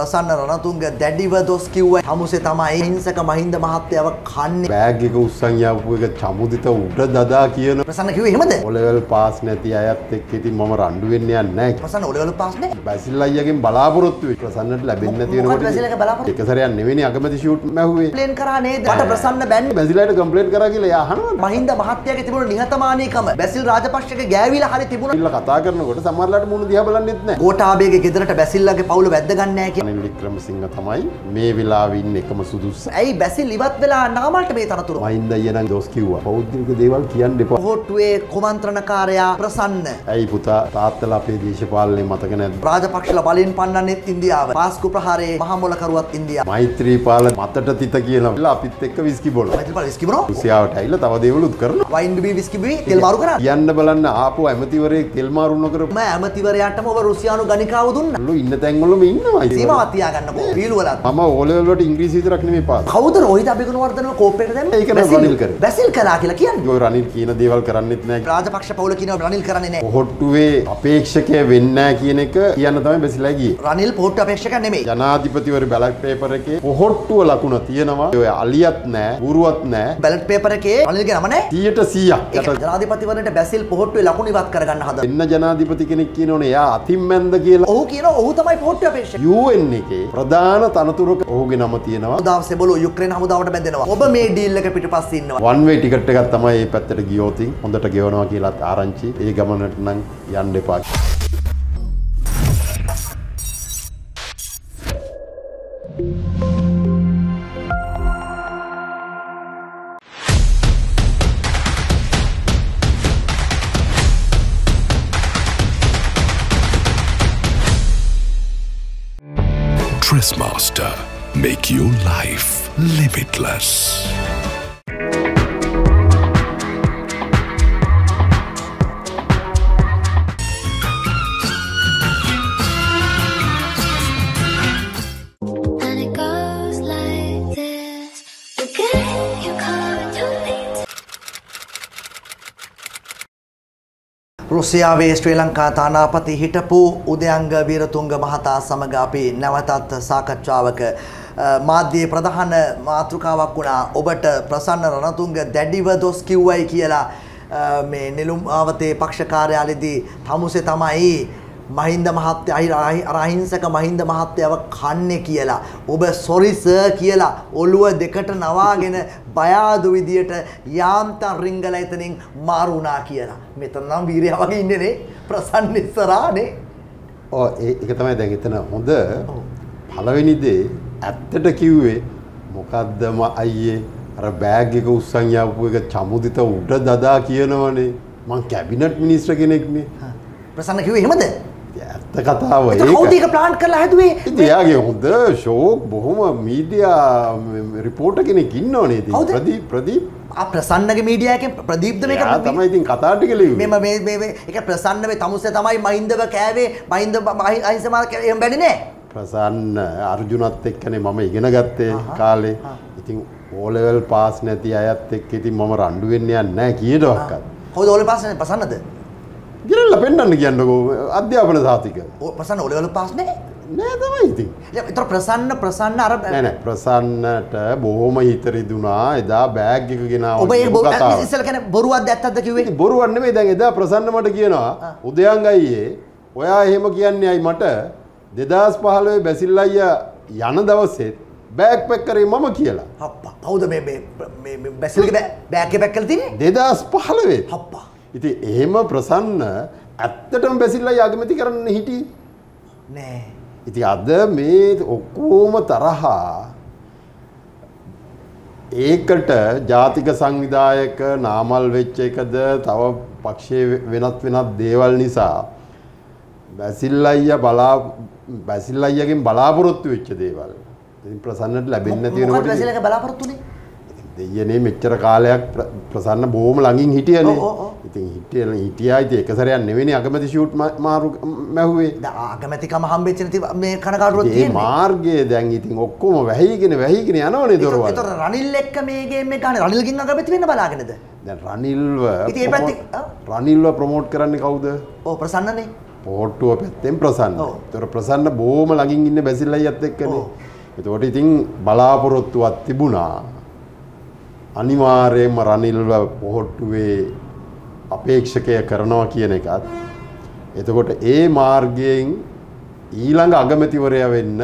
ප්‍රසන්න රණතුංග දැඩිව දොස් කිව්ව හමුසේ තමයි හිංසක මහින්ද මහත්තයව කන්නේ බෑග් එක උස්සන් යවපු එක චමුදිත උඩ දදා කියන ප්‍රසන්න කිව්වේ එහෙමද ඔලෙවල් පාස් නැති අයත් එක්ක ඉතින් මම රණ්ඩු වෙන්න යන්නේ නැහැ. ප්‍රසන්න ඔලවල පාස් නේ බැසිල් අයියගෙන් බලාපොරොත්තු වෙච්ච ප්‍රසන්නට ලැබෙන්නේ මොකක්ද බැසිල් එක බලාපොරොත්තු? එක සැරයක් නෙවෙයි අගමැති ෂූට් මැහුවේ. ප්ලේන් කරා නේද මට ප්‍රසන්න බැන්නේ බැසිලට කම්ප්ලේන්ට් කරා කියලා එයා අහනවා. මහින්ද මහත්තයාගේ තිබුණු නිහතමානීකම බැසිල් රාජපක්ෂගේ ගෑවිලා හරි තිබුණා කතා කරනකොට සමහරලාට මුණ දිහා බලන්නෙත් නැහැ. ගෝඨාභයගේ ගෙදරට බැසිල්ලගේ පවුල වැද්ද ගන්න නැහැ කියලා රනිල් වික්‍රමසිංහ තමයි මේ වෙලාවේ ඉන්නේ එකම සුදුස්ස. ඇයි බැසිල් ඉවත් වෙලා නාමල්ට මේ තනතුර මහින්ද අයියා නම් දොස් කිව්වා. පෞද්ගලික දේවල් කියන්න එපා. හොට්ටුවේ කුමන්ත්‍රණකාරයා ප්‍රසන්න ඇයි පුතා තාත්තලා අපේ දේශපාලනේ මතක නැද්ද? රාජපක්ෂල බලින් පන්නන්නෙත් ඉන්දියාව පාස්කු ප්‍රහාරයේ මහමොලකරුවත් ඉන්දියාව මෛත්‍රීපාල මතට තිත කියලා අපිත් එක්ක විස්කි බොල. මෛත්‍රීපාල විස්කි බොනවා රුසියාවට ඇවිල්ලා තව දේවලුත් කරනවා. වයින් බී විස්කි බී තෙල් මාරු කරා කියන්න බලන්න ආපු ඇමතිවරයෙක් තෙල් මාරු නොකර මම ඇමතිවරයාටම ඔබ රුසියානු ගණිකාව දුන්නා ඉන්න තැන්වලම ඉන්නවා සීමාවක් තියාගන්නකෝ පීළුවලත් මම ඕලෙවල් වලට ඉංග්‍රීසි විතරක් නෙමෙයි පාස්. කවුද රෝහිත අබිගුණවර්ධනව කෝප්පේට දැම්මේ ඒක නම් රනිල් කරේ. බැසිල් කළා කියලා කියන්නේ ඔය රනිල් කියන දේවල් කරන්නෙත් නැහැ. රාජපක්ෂ පවුල කියනවා රනිල් කරන්නේ නැහැ පොහොට්ටුවේ අපේක්ෂකය වෙන්නේ නැහැ කියන එක කියන්න තමයි බැසිලා ගියේ. රනිල් පොහොට්ටු අපේක්ෂක නෙමෙයි ජනාධිපතිවරු බැලට් පේපර් එකේ පොහොට්ටුව ලකුණ තියෙනවා. ඔය අලියත් නැහැ, ඌරුවත් නැහැ. බැලට් පේපර් එකේ රනිල්ගේ නම නැහැ 100ට 100ක්. ඒක ජනාධිපතිවරණයට බැසිල් පොහොට්ටුවේ ලකුණු ඉවත් කරගන්න හදන එන්න ජනාධිපති කෙනෙක් කියනෝනේ එයා අතින් මැන්ද කියලා. ඔහු කියනවා ඔහු තමයි පොහොට්ටු අපේක්ෂක UN එකේ ප්‍රධාන තනතුරක ඔහුගේ නම තියෙනවා. හමුදාව සෙබළු යුක්‍රේන හමුදාවට බැඳෙනවා ඔබ මේ ඩීල් එක පිටපස්සේ ඉන්නවා වන් වේ ටිකට් එකක් තමයි මේ පැත්තට ගියෝතින් හොඳට ගෙවනවා කියලාත් ආරංචි. ඒ ගමනට නම් යන්න එපා. Tressmaster. Make your life limitless. රුසියාවේ ශ්‍රී ලංකා තානාපති හිටපු උදයංග වීරතුංග මහතා සමග අපි නැවතත් සාකච්ඡාවක අ, මාධ්‍යයේ ප්‍රධාන මාතෘකාවක් වුණා. ඔබට ප්‍රසන්න රණතුංග දැඩිව දොස් කිව්වයි කියලා අ, මේ නෙළුම් ආවතේ පක්ෂ කාර්යාලයේදී තමුසේ තමයි මහින්ද මහත්තයා අහිංසක මහින්ද මහත්තයව කන්නේ කියලා. ඔබ සොරි සර් කියලා ඔළුව දෙකට නවාගෙන බයාදු විදියට යාම්තන් රිංගල එතනින් මාරු වුණා කියලා. මෙතන නම් වීරයා වගේ ඉන්නේ නේ. ප්‍රසන්න ඉස්සරහනේ ඔව් ඒ ඒක තමයි දැන් එතන හොඳ පළවෙනි දේ ඇත්තට කිව්වේ මොකද්ද ම අයියේ? අර බෑග් එක උස්සන් යවපු එක චමුදිත උඩ දදා කියනවනේ. මං කැබිනට් මිනිස්ටර් කෙනෙක්නේ. ප්‍රසන්න කිව්වේ එහෙමද කතාව ඒක. ප්ලාන් කරලා හැදුවේ? එයාගේ හොඳ ෂෝක් බොහොම මීඩියා රිපෝටර් කෙනෙක් ඉන්නවනේ ඉතින්. කවුද? ප්‍රදීප් ප්‍රසන්නගේ මීඩියා එකෙන් ප්‍රදීප්ද මේක එයා තමයි ඉතින් කතා ටික ලිව්වේ. මෙම මේ මේ මේ ඒක ප්‍රසන්න මේ තමුසේ තමයි මහින්දව කෑවේ. මහින්ද අහිංසක මාර එහෙම බැන්නේ නේ. ප්‍රසන්න අර්ජුනත් එක්කනේ මම ඉගෙන ගත්තේ කාලේ. ඉතින් ඕලෙවල් පාස් නැති අයත් එක්ක ඉතින් මම රණ්ඩු වෙන්න යන්නේ කීයටවත්. කවුද ඕලේ පාස් ප්‍රසන්නද ගිරල්ලා පෙන්වන්න කියන්නකෝ අධ්‍යාපන සාතික. ප්‍රසන්න ඕලේ වල පාස් නේ. නෑ තමයි ඉතින්. එතකොට ප්‍රසන්න ප්‍රසන්න අර නෑ ප්‍රසන්නට බොහොම හිත රිදුනා එදා බෑග් එක ගෙනාවා. ඔබ ඇත්තක්ද කිව්වේ? ඉතින් බොරුවක් නෙමෙයි. දැන් එදා ප්‍රසන්න මට කියනවා උදයන් අයියේ ඔයා එහෙම කියන්නේ අයි මට? 2015 බැසිල් අයියා යන දවසේ බෑග් පැක් කරේ මම කියලා. හප්පා. කවුද මේ මේ මේ මේ බැසිල්ගේ බෑ බෑග් එක පැක් කරලා තියෙන්නේ? 2015 හප්පා ඉතින් එහෙම ප්‍රසන්න ඇත්තටම බැසිල්ලා අගමැති කරන්න හිටියේ. නෑ ඉතින් අද මේ ඔක්කොම තරහා ඒකට ජාතික සංවිධායක නාමල් වෙච්ච එකද තව පක්ෂයේ වෙනත් වෙනත් දේවල් නිසා බැසිල් අයියා බලා බැසිල් අයියාගෙන් බලාපොරොත්තු වෙච්ච දේවල්. ඉතින් ප්‍රසන්නට ලැබෙන්නේ නැති වෙනකොට බැසිල්ගේ බලාපොරොත්තුනේ දෙයනේ මෙච්චර කාලයක් ප්‍ර- ප්‍රසන්න බොහොම ළඟින් හිටියනේ. ඔව්, ඔව්, ඔව්. ඉතින් හිටිය හිටියා ඉතින් එක සැරයක් නෙවෙයි අගමැති ෂූට් මා- මාරු මැහුවේ. දැන් ආගමැතිකම හම්බෙච්ච නැති මේ කනකාටුවක් ඒ තියෙන්නේ මාර්ගයේ දැන් ඉතින් ඔක්කොම වැහිගෙන වැහිගෙන යනවනේ දොරවල්. ඒතර රනිල් එක්ක මේ ගේම් එක ගන්න රනිල්ගෙන් අගමැති වෙන්න බලාගෙනද දැන් රනිල්ව ඉතින් ඒ පැත්තේ- රනිල්ව ප්‍රොමෝට් කරන්නේ කවුද? ඕ ප්‍රසන්නනේ පොහොට්ටුව පැත්තෙන් ප්‍රසන්න. ඔව්. තොර ප්‍රසන්න බෝම ළඟින් ඉන්න බැසිල්ලයි ඇත් එක්කනේ. ඔව්. එතකොට ඉතින් බලාපොරොත්තුවක් තිබුණා. අනිවාර්යයෙන්ම රනිල්ව පොහොට්ටුවේ අපේක්ෂකය කරනවා කියන එකත්. එතකොට ඒ මාර්ගයෙන් ඊළඟ අගමැතිවරය වෙන්න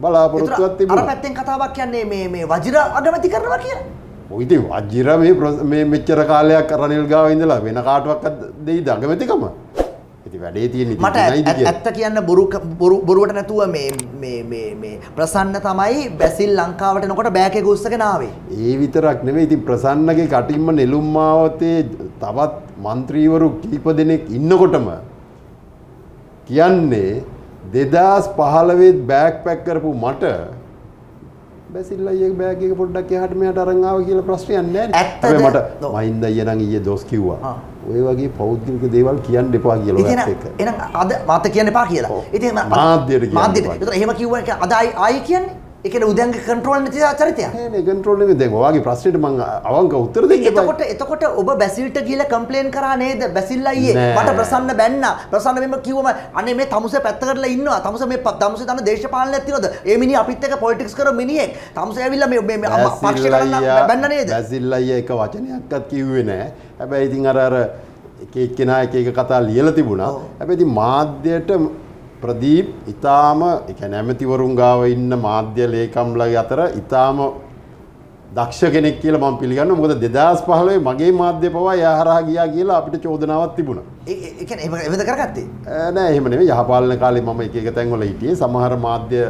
බලාපොරොත්තුවක් අර තිබුණා. පැත්තෙන් කතාවක් කියන්නේ මේ මේ වජිර අගමැති කරනවා කියලා. ඔය ඉතින් වජිර මේ මේ මෙච්චර කාලයක් රනිල් ගාව ඉඳලා වෙන කාටවත් දෙයිද අගමැතිකම. ඇති වැඩේ තියෙන මට ඇත්ත කියන්න බොරුවට නැතුව ප්‍රසන්න තමයි බැසිල් ලංකාවට නොකට බෑක ගුස්සකනාවේ. ඒ විතරක් නෙවේ ඉතින් ප්‍රසන්නගේ කටින්ම නෙළුම්මාවතේ තවත් මන්ත්‍රීවරු කීප දෙනෙක් ඉන්නකොටම කියන්නේ දෙදස් පහලවෙත් බෑක් පැක් කරපු මට බැසිල්ලයේ බෑගක පොඩ්ඩක් හට මෙයට අරංාව කියල ප්‍රශ්නයන්න ඇත්ත මට මයින්ද යනන් ඊය දොස් කිව්වා. ඔය වගේ පෞද්ගලික දේවල් කියන්න එපා කියලා ඔයත් එක්ක. එහෙනම් අද මාත කියන්න එපා කියලා. ඉතින් මාධ්‍යයට කියන්න මාධ්‍යයට. ඒතර එහෙම කිව්වා එක අද ආයි ආයි කියන්නේ. ඒ කියන්නේ උදයන්ග කන්ට්‍රෝල් නැති නෙවෙයි දැන් ඔයාගේ ප්‍රශ්නෙට මම අවංක උත්තර. එතකොට එතකොට ඔබ බැසිල්ට ගිහලා කම්ප්ලේන් කරා නේද? බැසිල් අයියේ නෑ. මට ප්‍රසන්න බැන්නා. ප්‍රසන්න මෙම කිව්වම අනේ මේ තමුසේ පැත්ත කරලා ඉන්නවා. තමුස මේ ප- තමුසේ දන්න දේශපාලනයක් තියෙනවද? ඒ මිනිහ අපිත් එක්ක පොලිටික්ස් කරන මිනිහෙක්. තමුසේ ඇවිල්ලා මේ මේ මේ අම්මා පක්ෂ කරන්න බැන්න නේද? බැසිල් අයියා එක වචනයක්වත් කිව්වේ නෑ. හැබැයි ඉතින් අර අර එක එක එක කතා ලියලා තිබුණා. ඉතින් මාධ්‍යයට ප්‍රදීප් ඊටාම ඒ කියන්නේ ඇමතිවරුන් ගාව ඉන්න මාධ්‍ය ලේකම්ලගේ අතර ඊටාම දක්ෂ කෙනෙක් කියලා මම පිළිගන්නවා. මොකද 2015 මගේ මාධ්‍ය පවා එයා හරහා ගියා කියලා අපිට චෝදනාවක් තිබුණා. එහෙමද කරගත්තේ? නෑ එහෙම නෙවෙයි යහපාලන කාලේ මම එක එක තැන්වල හිටියේ. සමහර මාධ්‍ය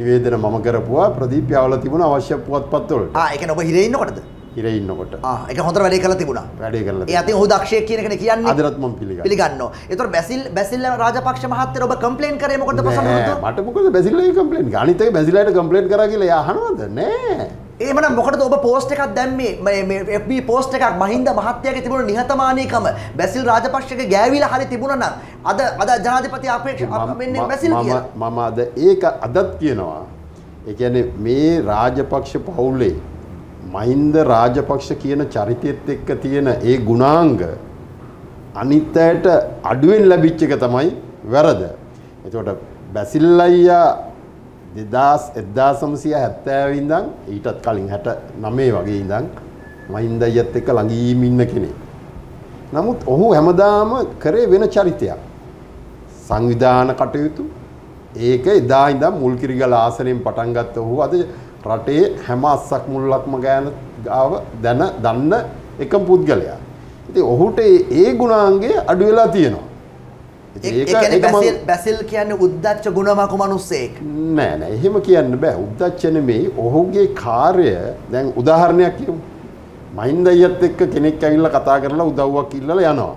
නිවේදන මම කරපුවා. ප්‍රදීප් යවලා තිබුණ අවශ්‍ය පුවත්පත් වලට ආ ඒ කියන්නේ ඔබ හිරේ ඉන්නකොටද හිරේ ඉන්නකොට. ආ ඒක හොඳට වැඩේ කරලා තිබුණා. වැඩේ කරලා ඒ අතින් ඔහු දක්ෂයෙක් කියන එකනේ කියන්නේ. අදටත් මම පිළිගන්නවා. පිළිගන්නවා. ඒතකොට බැසිල් බැසිල් රාජපක්ෂ මහත්තයා ඔබ කම්ප්ලේන් කරේ මොකටද ප්‍රසන්න නෑ, මහත්තයා මට මොකද බැසිල්ලගේ කම්ප්ලේන්ට් එක අනිත් එක බැසිල්ලාට කම්ප්ලේන්ට් කරා කියලා එයා අහනවද? නෑ. එහෙමනම් මොකටද ඔබ පෝස්ට් එකක් දැම්මේ? FB පෝස්ට් එකක් මහින්ද මහත්තයාගේ තිබුණු නිහතමානීකම. බැසිල් රාජපක්ෂගේ ගෑවිලා හරි තිබුණා නම් අද අද ජනාධිපති අපේක්ෂ බැසිල් මම අද ඒක අදත් කියනවා. කියන්නේ මේ රාජපක්ෂ පවුලේ මහින්ද රාජපක්ෂ කියන චරිතයත් එක්ක තියෙන ඒ ගුණාංග අනිත් අයට අඩුවෙන් ලැබිච්ච එක තමයි වැරද. එතකොට බැසිල් අයියා දෙදස් එදදා සමසය හැත්තෑව ඉඳං ඊටත් කලින් හැට නමේ වගේ ඉඳං මහින්ද අයත් එක්ක ළඟීම ඉන්න කෙනෙ. නමුත් ඔහු හැමදාම කරේ වෙන චරිතයක්. සංවිධාන කටයුතු ඒක එදා ඉඳම් මුල්කිරිගල ආසනයෙන් පටන්ගත්ත ඔහු අද රටේ හැම අස්සක් මුල්ලක්ම ගෑන ගාව දැන දන්න එක පුද්ගලයා. ඉති ඔහුට ඒ- ගුණාන්ගේ අඩු වෙලා තියෙනවා. ඉතින් ඒක- බැසිල් කියන්නේ උද්දච්ච ගුණමක මිනිස්සෙක්. නෑ නෑ. එහෙම කියන්න බෑ. උද්දච්ච නෙමෙයි ඔහුගේ කාර්ය. දැන් උදාහරණයක් කියමු. මහින්ද අයියත් එක්ක කෙනෙක් ඇවිල්ලා කතා කරලා උදව්වක් ඉල්ලලා යනවා.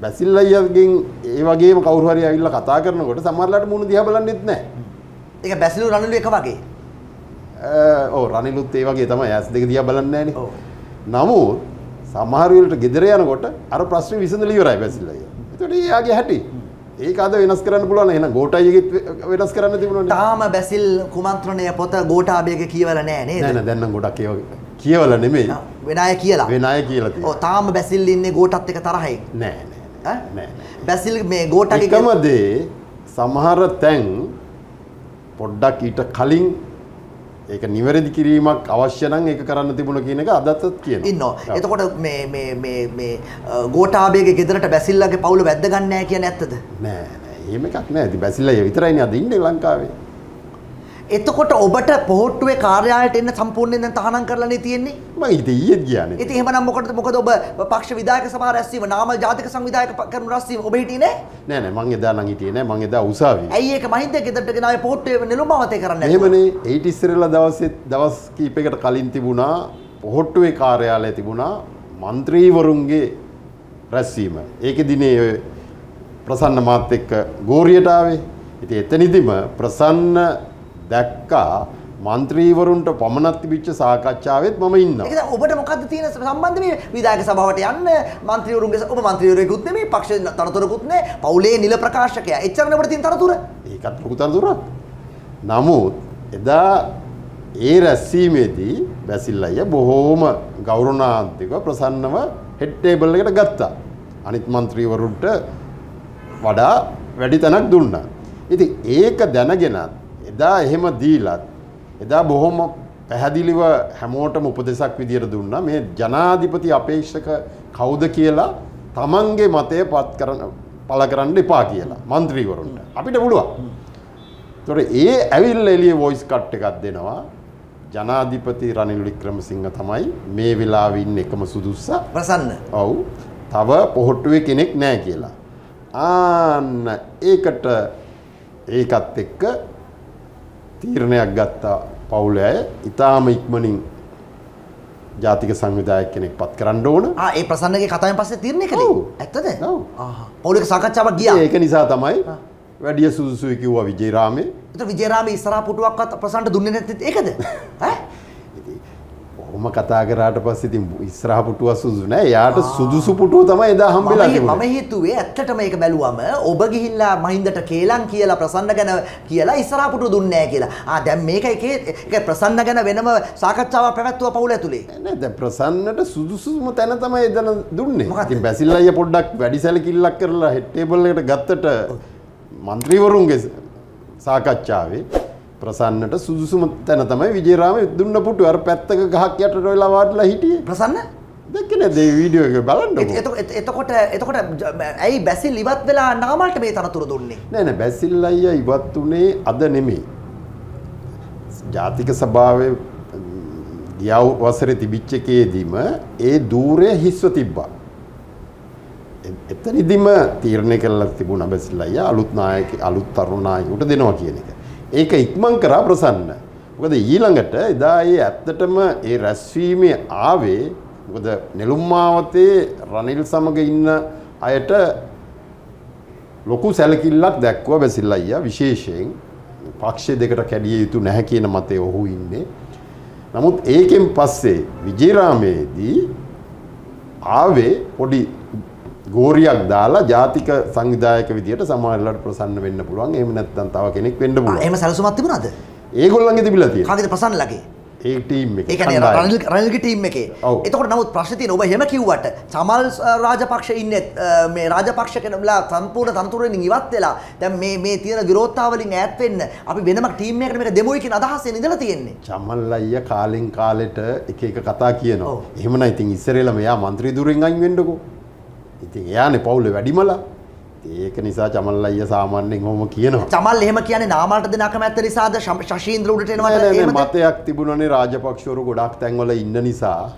බැසිල් අයියගෙන් ඒ වගේම කවුරු හරි ඇවිල්ලා කතා කරනකොට සමහරලාට මුණු දිහා බලන්නෙත් නෑ. ඒක බැසිලු රණලු එක වගේ ඔව් රනිලුත් ඒ වගේ තමයි. ඇස් දෙක දිහා බලන්නේ නෑනේ ඔව්. නමුත් සමහර වෙලට ගෙදර යනකොට අර ප්‍රශ්නේ විසඳලා ඉවරයි බැසිල් එතකොට එයාගේ හැටි. ඒක අද වෙනස් කරන්න පුළුවන් එහෙනම් ගෝඨායිගෙත් වෙනස් කරන්න තිබුණානේ. තාම බැසිල් කුමන්ත්‍රණය පොත ගෝඨාභයගේ කියවලා නෑ නේද? නෑ නෑ දැන් නම් ගොඩක් ඒව කියවල නෙමෙයි. වෙන අය කියලා. වෙන අය කියලා ඔව් තියෙනවා. තාම බැසිල් ඉන්නේ ගෝඨත් එක තරහින් නෑ නෑ බැසිල් මේ ගෝඨගේ එකම දේ සමහර තැන් පොඩ්ඩක් ඊට කලින් ඒක නිවැරදි කිරීමක් අවශ්‍ය නම් ඒක කරන්න තිබුණ කියන එක අදත් කියනවා. ඉන්නවා. එතකොට මේ මේ මේ මේ ගෝඨාභයගේ ගෙදරට බැසිල්ලගේ පවුල වැද්ද ගන්න කියන්නේ ඇත්තද? නෑ නෑ. එහෙම එකක් නෑ. ඉතින් බැසිලා විතරයිනේ අද ඉන්නේ ලංකාවේ එතකොට ඔබට පොහොට්ටුවේ කාර්යාලයට එන්න සම්පූර්ණයෙන් දැන් තහනම් කරලානේ තියෙන්නේ? මම ඉතින් ඊයේත් ගියානේ ඉතින් එහෙමනම් මොකටද මොකද ඔබ පක්ෂ විධායක සභාව රැස්වීම නාමල් ජාතික සංවිධායක කරන රැස්වීම ඔබ හිටියේ නෑ? නෑ නෑ මං එදා නම් හිටියේ නෑ. මං එදා උසාවියේ ඇයි ඒක මහින්ද ගෙදරට ගෙනාවේ පොහොට්ටුවේ නිලුම්බවතේ කරන්න නැතුව? එහෙමනේ. ඒට ඉස්සරලා දවසෙත් දවස් කීපයකට කලින් තිබුණා පොහොට්ටුවේ කාර්යාලය තිබුණා මන්ත්‍රීවරුන්ගේ රැස්වීම. ඒක දිනේ ඔය ප්‍රසන්න මාත් එක්ක ගෝරියට ආවේ. ඉතින් එතනදිම ප්‍රසන්න දැක්කා මන්ත්‍රීවරුන්ට පමණක් තිබිච්ච සාකච්ඡාවෙත් මම ඉන්නවා. ඒක ඔබට මොකද්ද තියෙන සම්බන්ධ මේ විධායක සභාවට යන්න මන්ත්‍රීවරුන්ගේ ඔබ මන්ත්‍රීවරයෙකුත් නෙමෙයි පක්ෂ තනතුරකුත් නේ පවුලේ නිල ප්‍රකාශකයා. එච්චරනේ ඔබට තියෙන තනතුර. ඒකත් ලොකු තනතුරක්. නමුත් එදා ඒ රැස්වීමේදී බැසිල් අය බොහෝම ගෞරවණාන්තිකව ප්‍රසන්නව හෙඩ් ටේබල් එකට ගත්තා. අනිත් මන්ත්‍රීවරුන්ට වඩා වැඩි තැනක් දුන්නා. ඉතින් ඒක දැනගෙනත් එදා එහෙම දීලත් එදා බොහොම පැහැදිලිව හැමෝටම උපදෙසක් විදියට දුන්න මේ ජනාධිපති අපේක්ෂක කවුද කියලා තමන්ගේ මතය පත් කරන පල කරන්න එපා කියලා මන්ත්‍රීවරුන්ට. අපිට පුළුවන්. තොර ඒ ඇවිල් එලිය වොයිස් කට් එකක් දෙනවා. ජනාධිපති රනිල් වික්‍රමසිංහ තමයි මේ වෙලාවින්න එකම සුදුස්ස. ප්‍රසන්න. ඔව්. තව පොහොට්ටුවේ කෙනෙක් නෑ කියලා. ආන්න ඒකට ඒකත් එක්ක තීරණයක් ගත්තා පවුල අය. ඉතාම ඉක්මනින් ජාතික සංවිධායක කෙනෙක් පත් කරන්න ඕන. ආ ඒ ප්‍රසන්නගේ කතාවෙන් පස්සේ තීරණය කළේ. ඇත්තද? ඔව්. ආහා. පෞලික සාකච්ඡාවක් ගියා? ඒක නිසා තමයි වැඩිය සුදුසුයි කිව්වා විජේරාමේ. ඒතර විජේරාමේ ඉස්සරහා පුටුවක්වත් ප්‍රසන්නට දුන්නේ නැත්තේ ඒකද? ඈ මම කතා කරාට පස්සේ ඉතින් ඉස්සරහ පුටුව සුදුසු නෑ. එයාට සුදුසු පුටුව තමයි එදා හම්බෙලා තිබුණේ. මම හිතුවේ ඇත්තටම මේක බැලුවම ඔබ ගිහිල්ලා මහින්දට කේලම් කියලා ප්‍රසන්න ගැන කියලා ඉස්සරහ පුටුව දුන්නේ නෑ කියලා. ආ දැන් මේක එකේ ඒක ප්‍රසන්න ගැන වෙනම සාකච්ඡාවක් පැවැත්වුවා පවුල ඇතුලේ. නෑ දැන් ප්‍රසන්නට සුදුසුම තැන තමයි එදා දුන්නේ. ඉතින් බැසිල් අයියා පොඩ්ඩක් වැඩි සැලකිල්ලක් කරලා හෙඩ් ටේබල් එකට ගත්තට മന്ത്രിවරුන්ගේ සාකච්ඡාවේ ප්‍රසන්නට සුදුසුම තැන තමයි විජේරාම දුන්න පුටු අර පැත්තක ගහක් යටට වෙලා වාඩිලා හිටියේ. ප්‍රසන්න දැක්කේ නේද මේ වීඩියෝ එක එත- එතකොට එතකොට ඇයි බැසිල් ඉවත් වෙලා නාමල්ට මේ තනතුර දුන්නේ? නෑ නෑ බැසිල් අයියා ඉවත් උනේ අද නෙමෙයි. ජාතික සභාවේ ගියව් වසරේ තිබිච්ච එකේදීම ඒ ධූරය හිස්ව තිබ්බා. එතනදිම තීරණය කරලා තිබුණා බැසිල් අයියා අලුත් නායක අලුත් තරුණ නායකයෙකුට දෙනවා කියන එක. ඒක ඉක්මන් කරා ප්‍රසන්න. මොකද ඊළඟට එදා ඒ ඇත්තටම ඒ රැස්වීමේ ආවේ මොකද නෙළුම් මාවතේ රනිල් සමග ඉන්න අයට ලොකු සැලකිල්ලක් දැක්ව බැසිල් අයියා විශේෂයෙන් පක්ෂය දෙකට කැඩිය යුතු නැහැ කියන මතය ඔහු ඉන්නේ. නමුත් ඒකෙන් පස්සේ විජේරාමේදී ආවේ පොඩි ගෝරියක් දාලා ජාතික සංවිධායක විදියට සමාජලට ප්‍රසන්න වෙන්න පුළුවන් එහෙම නැත්නම් තව කෙනෙක් වෙන්න ආ, පුළුවන්. එහෙම සැලසුමක් තිබුණාද? ඒගොල්ලන්ගේ තිබිලා තියෙනවා. කාගේද ප්‍රසන්නලගේ? ඒ ටීම් එක. ඒ කියන්නේ කණ්ඩායම. රනිල් රනිල්ගේ ටීම් එකේ. ඔව්. එතකොට නමුත් ප්‍රශ්නේ තියෙන ඔබ එහෙම කිව්වට චමල් අ, රාජපක්ෂ ඉන්නේ අ, මේ රාජපක්ෂ කෙනලා සම්පූර්ණ තනතුරෙන් ඉවත් වෙලා දැන් මේ මේ තියෙන විරෝධතාවලින් ඈත් වෙන්න අපි වෙනම ටීම් එකකට මේක දෙමුයි කියන අදහසෙන් ඉඳලා තියෙන්නේ. චමල් අයියා කාලෙන් කාලෙට එක එක කතා කියනවා. ඔව්. එහෙමනම් ඉතින් ඉස්සරෙලා මෙයා മന്ത്രി දුරින් අයින් වෙන්නකෝ. ඉතින් එයානේ පවුලේ වැඩිමලා. ඒක නිසා චමල් අයියා සාමාන්‍යයෙන් ඔහොම කියනවා. චමල් එහෙම කියන්නේ නාමල්ට දෙන අකමැත්ත නිසාද ශශීන්ද්‍ර උඩට නෑ, එහෙමද? මතයක් තිබුණනේ රාජපක්ෂවරු ගොඩක් තැන්වල ඉන්න නිසා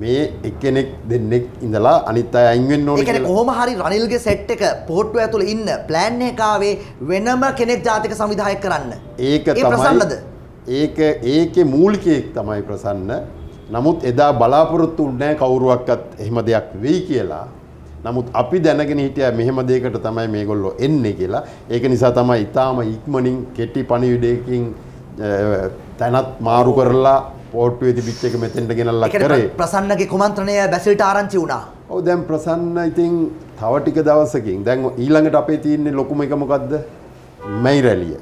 මේ එක්කෙනෙක් දෙන්නෙක් ඉඳලා අනිත් අය අයින් වෙන්න ඒ ඕනේ කියලා. කොහොම හරි රනිල්ගේ සෙට් එක පොහොට්ටුව ඇතුළේ ඉන්න ප්ලෑන් එක ආවේ වෙනම කෙනෙක් ජාතික සංවිධායක කරන්න. ඒක ඒ? තමයි ඒක ඒකේ මූලිකයෙක් තමයි ප්‍රසන්න. නමුත් එදා බලාපොරොත්තු නැහැ කවුරුවක්වත් එහෙම දෙයක් වෙයි කියලා. නමුත් අපි දැනගෙන හිටියා මෙහෙම දෙයකට තමයි මේගොල්ලෝ එන්නේ කියලා. ඒක නිසා තමයි ඊටාම ඉක්මනින් කෙටි පණිවිඩයකින් තැනත් මාරු කරලා පෝට්ටුවේ තිබිච්ච එක මෙතෙන්ට ගෙනල්ලා කරේ. ප්‍ර- ප්‍රසන්නගේ කුමන්ත්‍රණය බැසිල්ට ආරංචි වුණා. ඔව් දැන් ප්‍රසන්න ඉතින් තව ටික දවසකින් දැන් ඊළඟට අපේ තියෙන්නේ ලොකුම එක මොකද්ද? මැයි රැලිය.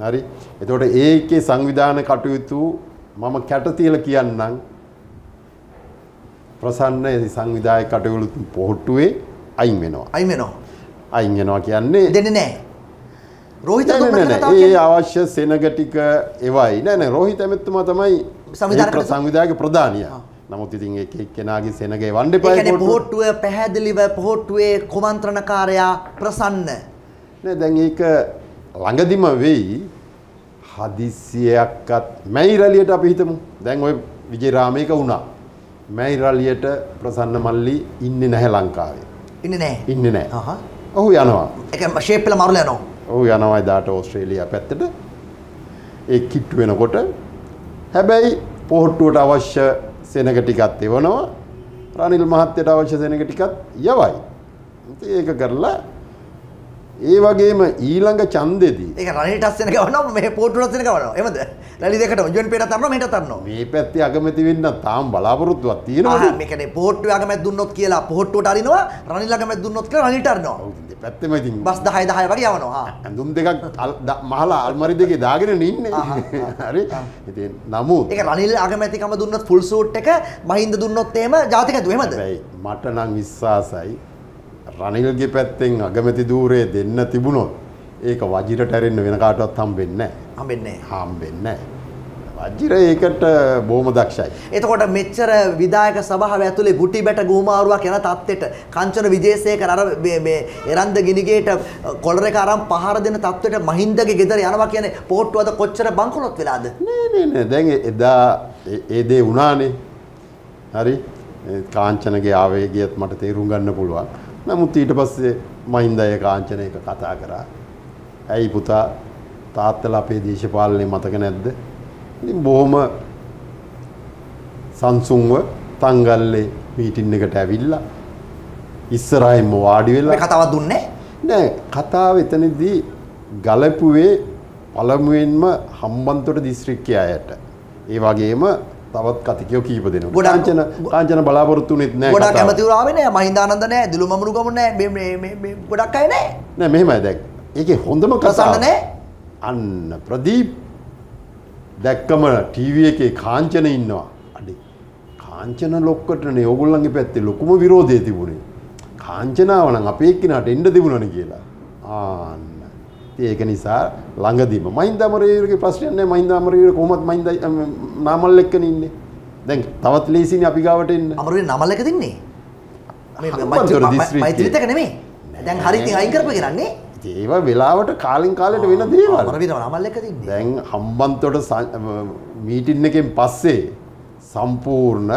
හරි. එතකොට ඒකේ සංවිධාන කටයුතු මම කැට තියලා කියන්නම්. ප්‍රසන්න සංවිධායක කටයුතු පොහොට්ටුවේ අයින් වෙනවා. අයින් වෙනවා. අයින් වෙනවා කියන්නේ දෙන්නේ නැහැ. රෝහිත. ඒ අවශ්‍ය සෙනග ටික එවයි. නෑ නෑ රෝහිත ඇමතුමා තමයි සංවිධායක ප්‍රධානියා. නමුත් ඉතින් එක එක්කෙනාගේ සෙනග එවන්න එපා ඒ කියන්නේ. පොහොට්ටුව පැහැදිලිව පොහොට්ටුවේ කුමන්ත්‍රණකාරයා ප්‍රසන්න. නෑ දැන් ඒක ළඟදිම වෙයි හදිස්සියක්වත් මැයි රැලියට අපි හිතමු දැන් ඔය විජේරාමයක වුණා මැයි රැලියට ප්‍රසන්න මල්ලි ඉන්නේ නැහැ ලංකාවේ ඉන්නේ නැහැ. ඉන්නේ නැහැ අහහ. ඔහු යනවා ඒක ෂේප් එක මරුල යනවා. ඔහු යනවා එදාට ඕස්ට්‍රේලියා පැත්තට ඒ කිට්ටු වෙනකොට හැබැයි පොහොට්ටුවට අවශ්‍ය සෙනග ටිකත් එවනවා රනිල් මහත්තයට අවශ්‍ය සෙනග ටිකත් යවයි ඉතින් ඒක කරලා ඒ වගේම ඊළඟ ඡන්දෙදී ඒක රනිල්ට අස්සෙන ගවනවා මේ පොහොට්ටුවට අස්සෙන ගවනවා. එහෙමද? රැලි දෙකටම ජොන් පේට තරනවා මෙහෙට තරනවා. මේ පැත්තේ අගමැති වෙන්න තාම බලාපොරොත්තුවක් ආ තියෙනවා මේ කියන්නේ පොහොට්ටුවේ අගමැත් දුන්නොත් කියලා පොහොට්ටුවට අරිනවා රනිල් අගමැත් දුන්නොත් කියලා රනිල්ට අරිනවා. පැත්තෙම ඉතින් බස් 10 10 වගේ යවනවා. ආ. ඇඳුම් දෙකක් මහලා අල්මරි දෙකේ දාගෙන ඉන්නේ හරි ඉතින් නමුත් ඒක රනිල් අගමැතිකම දුන්නොත් ෆුල් සූට් එක මහින්ද දුන්නොත් එහෙම ජාතික ඇතුව එහෙමද? මට නම් විශ්වාසයි රනිල්ගේ පැත්තෙන් අගමැති දූරේ දෙන්න තිබුණොත් ඒක වජිරට ඇරෙන්න වෙන කාටවත් හම්බෙන්නේ හම්බෙන්නේ නැහැ. හම්බෙන්නේ වජිර ඒකට බොහොම දක්ෂයි. එතකොට මෙච්චර විදායක සභාව ඇතුලේ ගුටි බැට ගුමාරුවක් යන තත්ත්වෙට කංචන විජේසේකර අර මේ- මේ එරන්ද ගිනිගේට කොළර එක අරන් පහර දෙන තත්ත්වෙට මහින්දගේ ගෙදර යනවා කියන්නේ පෝට්ටුවද කොච්චර බංකොලොත් වෙලාද? නෑ නෑ නෑ දැන් එදා ඒ- දේ වුණානේ හරි කාංචනගේ ආවේගයත් මට තේරුම් ගන්න පුළුවන් නමුත් ඊට පස්සේ මහින්ද අය කාංචන එක කතා කරා. ඇයි පුතා? තාත්තලා අපේ දේශපාලනය මතක නැද්ද? ඉතින් බොහොම සංසුන්ව තංගල්ලේ මීටින් එකට ඇවිල්ලා ඉස්සරහින්ම වාඩි මේ වෙලා කතාවක් දුන්නේ? නෑ. කතාව එතනදී ගලපුවේ පළමුවෙන්ම හම්බන්තොට දිස්ත්‍රික්කය අයට. ඒ වගේම තවත් කතිකයෝ කීප දෙන ගොඩක්- කාංචන කාංචන බලාපොරොත්තු නෙත් නෑ ගොඩක්. කැමතිවරු ආවේ නෑ මහින්දානන්ද නෑ දිලු මමුණුගම නෑ මේ මේ මේ මේ ගොඩක් අය නෑ. නෑ මෙහෙමයි දැන්. ඒකේ හොඳම කතාව? අන්න ප්‍රදීප් දැක්කම ටීවී එකේ කාංචන ඉන්නවා. අඩි. කාංචන ලොක්කටනේ ඕගොල්ලන්ගේ පැත්තේ ලොකුම විරෝධය තිබුණේ. කාංචනාව නම් අපේ එක්කිනාට එන්න තිබුණනේ කියලා. ආන්න ඉතින් ඒක නිසා ළඟදීම. මහින්ද අමරවීරගේ ප්‍රශ්නයක් නැහැ මහින්ද අමරවීර කොහොමද මහින්ද නාමල් එක්කනේ ඉන්නේ. දැන් තවත් ලේසිනේ අපි ගාවට එන්න. අමරුවේ නමල් එක දින්නේ? මේ. මෛත්‍රීත් එක නෙමෙයි. දැන් හරි ඉතින් අයින් කරපු කරන්නේ ඒව වෙලාවට කාලෙන් කාලෙට වෙන දේවල්. අමරවීර දැන් හම්බන්තොට මීටින් එකෙන් පස්සේ සම්පූර්ණ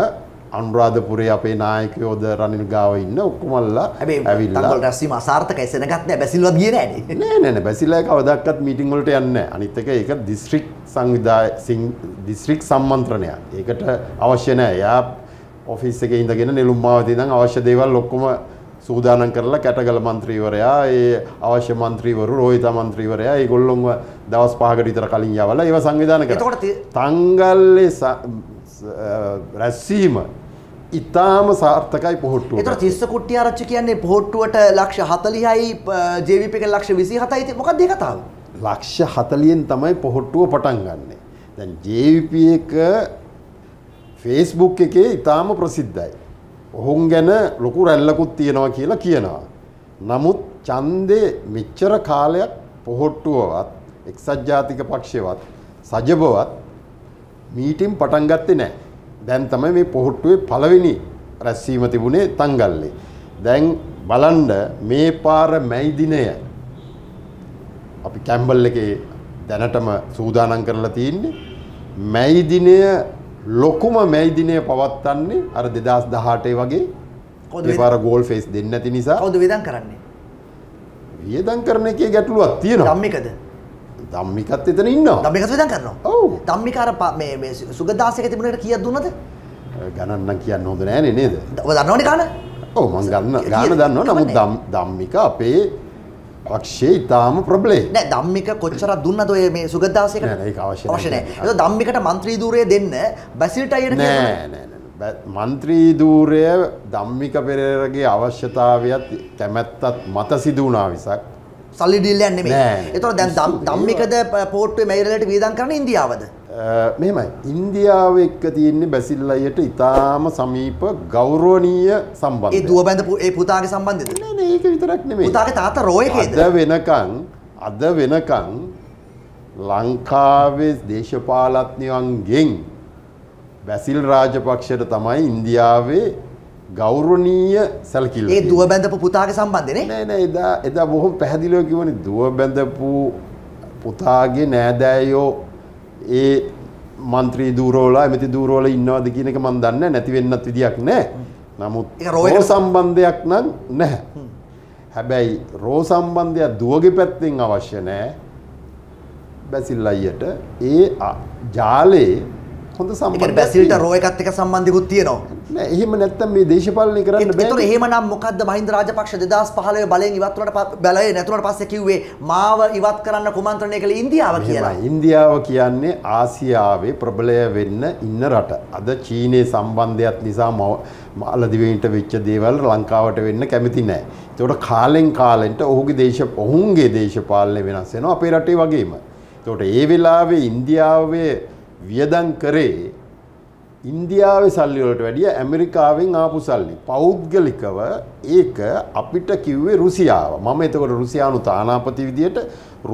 අනුරාධපුරේ අපේ නායකයෝද රනිල් ගාව ඉන්න ඔක්කොමල්ලා ඇවිල්ලා රැස්වීම අසාර්ථකයි සෙනගත් නෑ බැසිල්වත් ගියේ නෑනේ නෑ නෑ නෑ බැසිලා කවදක්වත් මීටින් වලට යන්නේ නැහැ. අනිත් එක ඒක දිස්ත්‍රික් සංවිධාය දිස්ත්‍රික් සම්මන්ත්‍රණයක්. ඒකට අවශ්‍ය නැහැ. එයා ඔෆිස් එකේ ඉඳගෙන නෙළුම් මාවතේ ඉඳන් අවශ්‍ය දේවල් ඔක්කොම සූදානම් කරලා කැටගල මන්ත්‍රීවරයා ඒ අවශ්‍ය මන්ත්‍රීවරු රෝහිත මන්ත්‍රීවරයා ඒගොල්ලොන්ව දවස් 5කට විතර කලින් යවලා ඒව සංවිධානය කරා. එතකොට තංගල්ලේ රැස්වීම ඉතාම සාර්ථකයි පොහොට්ටුව. එතකොට තිස්ස කුට්ටිය ආරච්චි කියන්නේ පොහොට්ටුවට ලක්ෂ 40යි ජීවිප එක ලක්ෂ 27යි ඉතින් මොකක්ද ඒ කතාව? ලක්ෂ හතලියෙන් තමයි පොහොට්ටුව පටන් ගන්න. දැන් ජවිප එක ෆේස්බුක් එකේ ඉතාම ප්‍රසිද්ධයි. ඔහුන් ගැන ලොකු රැල්ලකුත් තියෙනවා කියලා කියනවා. නමුත් චන්දය මෙච්චර කාලයක් පොහොට්ටුවවත් එක්සත් ජාතික පක්ෂවත් සජබවත් මීටිම් පටන් ගත්තේ නෑ. දැන් තමයි මේ පොහොට්ටුවේ පළවෙනි රැස්වීම තිබුණේ තංගල්ලේ. දැන් බලන්ඩ මේ පාර මැයිදිනය අපි කැම්බල් එකේ දැනටම සූදානන් කරලා තියන්නේ මැයිදිනය ලොකුම මැයිදිනය පවත්වන්නේ අර දෙදස් දහටේ වගේ කවුද ඒ පාර ගෝල් ෆේස් දෙන්න ඇති නිසා කවුද වේදන් කරන්නේ? වියදන් කරන එකේ ගැටලුවක් තියෙනවා ධම්මිකද? ධම්මිකත් එතන ඉන්නවා ධම්මිකත් වේදන් කරනවා. ඔව් ප- මේ මේ සුගදාසයක තිබුණ එකට කීයක් දුන්නද? ගණන්නම් කියන්න හොඳ නෑනේ නේද ඔබ දන්නවනේ කාන? ඔව් මං ගන්න ගාන දන්නවා නමුත් ධම්මික අපේ පක්ෂයේ ඉතාම ප්‍රබලේ නෑ ධම්මික කොච්චරක් දුන්නද ඔය මේ සුගදාසයකට? නෑ, ඒක අවශ්‍ය අවශ්‍ය නෑ. ඒක ධම්මිකට මන්ත්‍රී ධූරය දෙන්න බැසිල්ට අයියට නෑ. නෑ මන්ත්‍රී ධූරය ධම්මික පෙරේරගේ අවශ්‍යතාවයත් කැමැත්තත් මත සිදු වුණා විසක් සල්ලි ඩීල් එකක් නෙමෙයි. නෑ. ඒතකොට දැන් ධම්- ධම්මිකද පෝට්ටුවේ මෙයිරලට වේදන් කරන්නේ ඉන්දියාවද? අ, මෙහෙමයි ඉන්දියාව එක්ක තියෙන්නේ බැසිල් අයියට ඉතාම සමීප ගෞරවනීය ඒ සම්බන්ධය දුව බැඳ ඒ පුතාගේ නෑ ඒක විතරක් නෙමෙයි පුතාගේ තාත්තා රෝයකේද? වෙනකං අද වෙනකං ලංකාවේ දේශපාලත්නයන්ගෙන් බැසිල් රාජපක්ෂයට තමයි ඉන්දියාවේ ගෞරවනීය සැලකිල්ල ඒ දුව බැඳපු පුතාගේ සම්බන්ධනේ? නෑ නෑ එදා එදා බොහොම පැහැදිලිව කිව්වනේ දුව බැඳපු පුතාගේ නෑදෑයෝ ඒ මන්ත්‍රී දූරෝල ඇමති දූරෝල ඉන්නවද කියන එක මම දන්නේ නැහැ. නැති වෙන්නත් විදියක් නැහැ. නමුත් රෝ සම්බන්ධයක් නම් නැහැ. හැබැයි රෝ සම්බන්ධයක් දුවගේ පැත්තෙන් අවශ්‍ය නැහැ. බැසිල් අයියට ඒ ජාලේ හොඳ සම්බන්ධයක් බැසිල්ට. රෝ එකත් එක්ක සම්බන්ධිකුත් තියෙනවා. නෑ එහෙම නැත්තම් මේ දේශපාලනය කරන්න ඒතර බෑ. එහෙමනම් මොකද්ද මහින්ද රාජපක්ෂ 2015 බලයෙන් ඉවත් වුණාට බලය නැතුණාට පස්සේ කිව්වේ මාව ඉවත් කරන්න කුමන්ත්‍රණය කළේ ඉන්දියාව කියලා. ඉන්දියාව කියන්නේ ආසියාවේ ප්‍රබලය වෙන්න ඉන්න රට. අද චීනයේ සම්බන්ධයක් නිසා මාලදිවයින්ට වෙච්ච දේවල් ලංකාවට වෙන්න කැමති නැහැ. ඒකට කාලෙන් කාලෙන්ට ඔහුගේ දේශ ඔහුන්ගේ දේශපාලනය වෙනස් වෙනවා අපේ රටේ වගේම. ඒකට ඒ වෙලාවේ ඉන්දියාවේ වියදම් කරේ ඉන්දියාවේ සල්ලිවලට වැඩිය ඇමරිකාවෙන් ආපු සල්ලි. පෞද්ගලිකව ඒක අපිට කිව්වේ රුසියාව. මම එතකොට රුසියානු තානාපති විදියට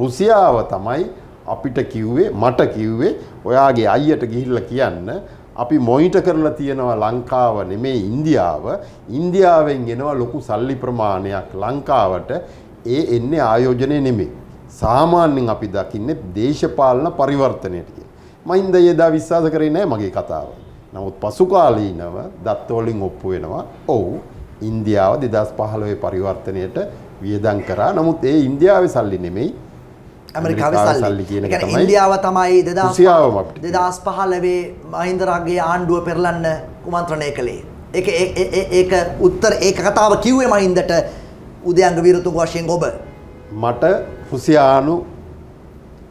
රුසියාව තමයි අපිට කිව්වේ මට කිව්වේ ඔයාගේ අයියට ගිහිල්ල කියන්න අපි මොයිට කරලා තියෙනවා ලංකාව නෙමේ ඉන්දියාව ඉන්දියාවෙන් එනවා ලොකු සල්ලි ප්‍රමාණයක් ලංකාවට ඒ එන්නේ ආයෝජනය නෙමේ. සාමාන්‍යෙන් අපි දකින්නේ දේශපාලන පරිවර්තනයට කිය. මහින්ද ඒදා විශ්වාස කරේ නෑ මගේ කතාව. නමුත් පසුකාලීනව දත්තවලින් ඔප්පු වෙනවා. ඔවු ඉන්දියාව දෙදස් පහළොවේ පරිවර්තනයට වියදං කරා. නමුත් ඒ ඉන්දියාවේ සල්ලි නෙමෙයි ඇමරිකාව සල්ලි. කියන එක තමයි ඉන්දියාව තමයි දෙදස් රුසියාවම අපිට දෙදස් පහලවේ මහින්දරගේ ආණ්ඩුව පෙරලන්න කුමන්ත්‍රණය කළේ? ඒක ඒක උත්තර ඒ කතාව කිව්වේ මහින්දට උදයංග විරතුන් වශයෙන් ඔබ. මට රුසියානු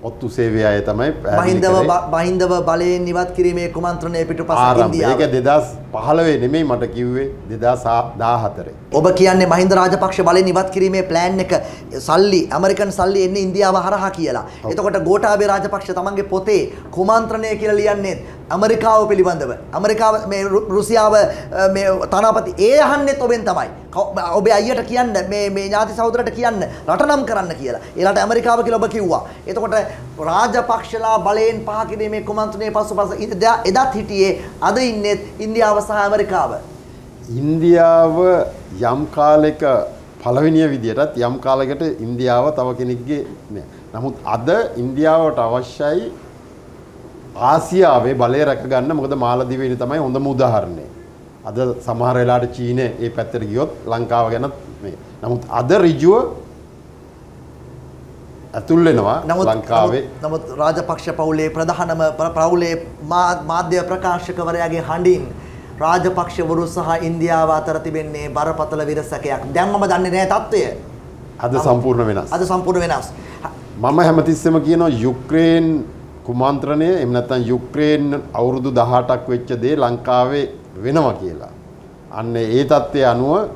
ඔත්තු සේවය අය තමයි පැහැදිලි මහින්දව කරේ. බ- මහින්දව බලයෙන් ඉවත් කිරීමේ කුමන්ත්‍රණය පිටුපස ඉන්දියාව ඒක දෙදස් පහළවේ නෙමෙයි මට කිව්වේ දෙදස් දාහතරේ. ඔබ කියන්නේ මහින්ද රාජපක්ෂ බලෙන් ඉවත් කිරීමේ ප්ලෑන් එක සල්ලි ඇමරිකන් සල්ලි එන්නේ ඉන්දියාව හරහා කියලා. එතකොට ගෝඨාභය රාජපක්ෂ තමන්ගේ පොතේ කුමන්ත්‍රණය කියලා ලියන්නේ ඇමරිකාව පිළිබඳව. ඇමරිකාව මේ රුසියාව මේ තනාපති ඒ අහන්නෙත් ඔබෙන් තමයි. ඔබේ අයියට කියන්න මේ මේ ඥාති සහෝදරට කියන්න රට නම් කරන්න කියලා. ඒලට ඇමරිකාව කියලා ඔබ කිව්වා. එතකොට රාජපක්ෂලා බලයෙන් පහ කිරීමේ කුමන්ත්‍රණයේ පසුපස එදත් හිටියේ අද ඉන්නෙත් ඉන්දියාව සහ ඇමරිකාව. ඉන්දියාව යම් කාලෙක පළවෙනිය විදියටත් යම් කාලෙකට ඉන්දියාව තව කෙනෙක්ගේ. නමුත් අද ඉන්දියාවට අවශ්‍යයි ආසියාවේ බලය රැකගන්න මොකද මාලදිවයින තමයි හොඳම උදාහරණය. අද සමහර වෙලාවට චීනය ඒ පැත්තට ගියොත් ලංකාව ගැනත් මේ. නමුත් අද ඍජුව ඇතුල් වෙනවා ලංකාවේ නමුත්- රාජපක්ෂ පවුලේ ප්‍රධානම ප්‍ර- පවුලේ මාධ්‍ය ප්‍රකාශකවරයාගේ හඬින් රාජපක්ෂවරු සහ ඉන්දියාව අතර තිබෙන්නේ බරපතල විරසකයක්. දැන් මම දන්නේ නැහැ තත්ත්වය. අද සම්පූර්ණ වෙනස්. අද සම්පූර්ණ වෙනස්. මම හැමතිස්සම කියනවා යුක්්‍රේන් කුමන්ත්‍රණය එම නැත්තන් යුක්්‍රේන් අවුරුදු දහටක් වෙච්ච දේ ලංකාවේ වෙනවා කියලා. අන්න ඒ තත්ත්වය අනුව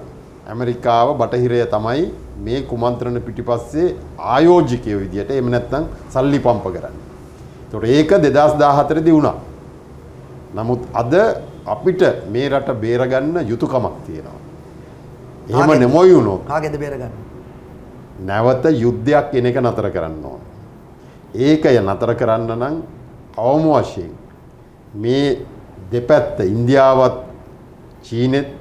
ඇමරිකාව බටහිරය තමයි මේ කුමන්ත්‍රණ පිටිපස්සේ ආයෝජිකය විදියට එම නැත්තං සල්ලි පම්ප කරන්න. තොට ඒක දෙදස් දාහතරදි වුණා. නමුත් අද අපිට මේ රට බේරගන්න යුතුකමක් තියෙනවා. එහෙම? නෙමොයි වුණොත් කාගෙන්ද බේරගන්න? නැවත යුද්ධයක් එන එක නතර කරන්න ඕන. ඒකය නතර කරන්න නම් අවම වශයෙන් මේ දෙපැත්ත ඉන්දියාවත් චීනෙත්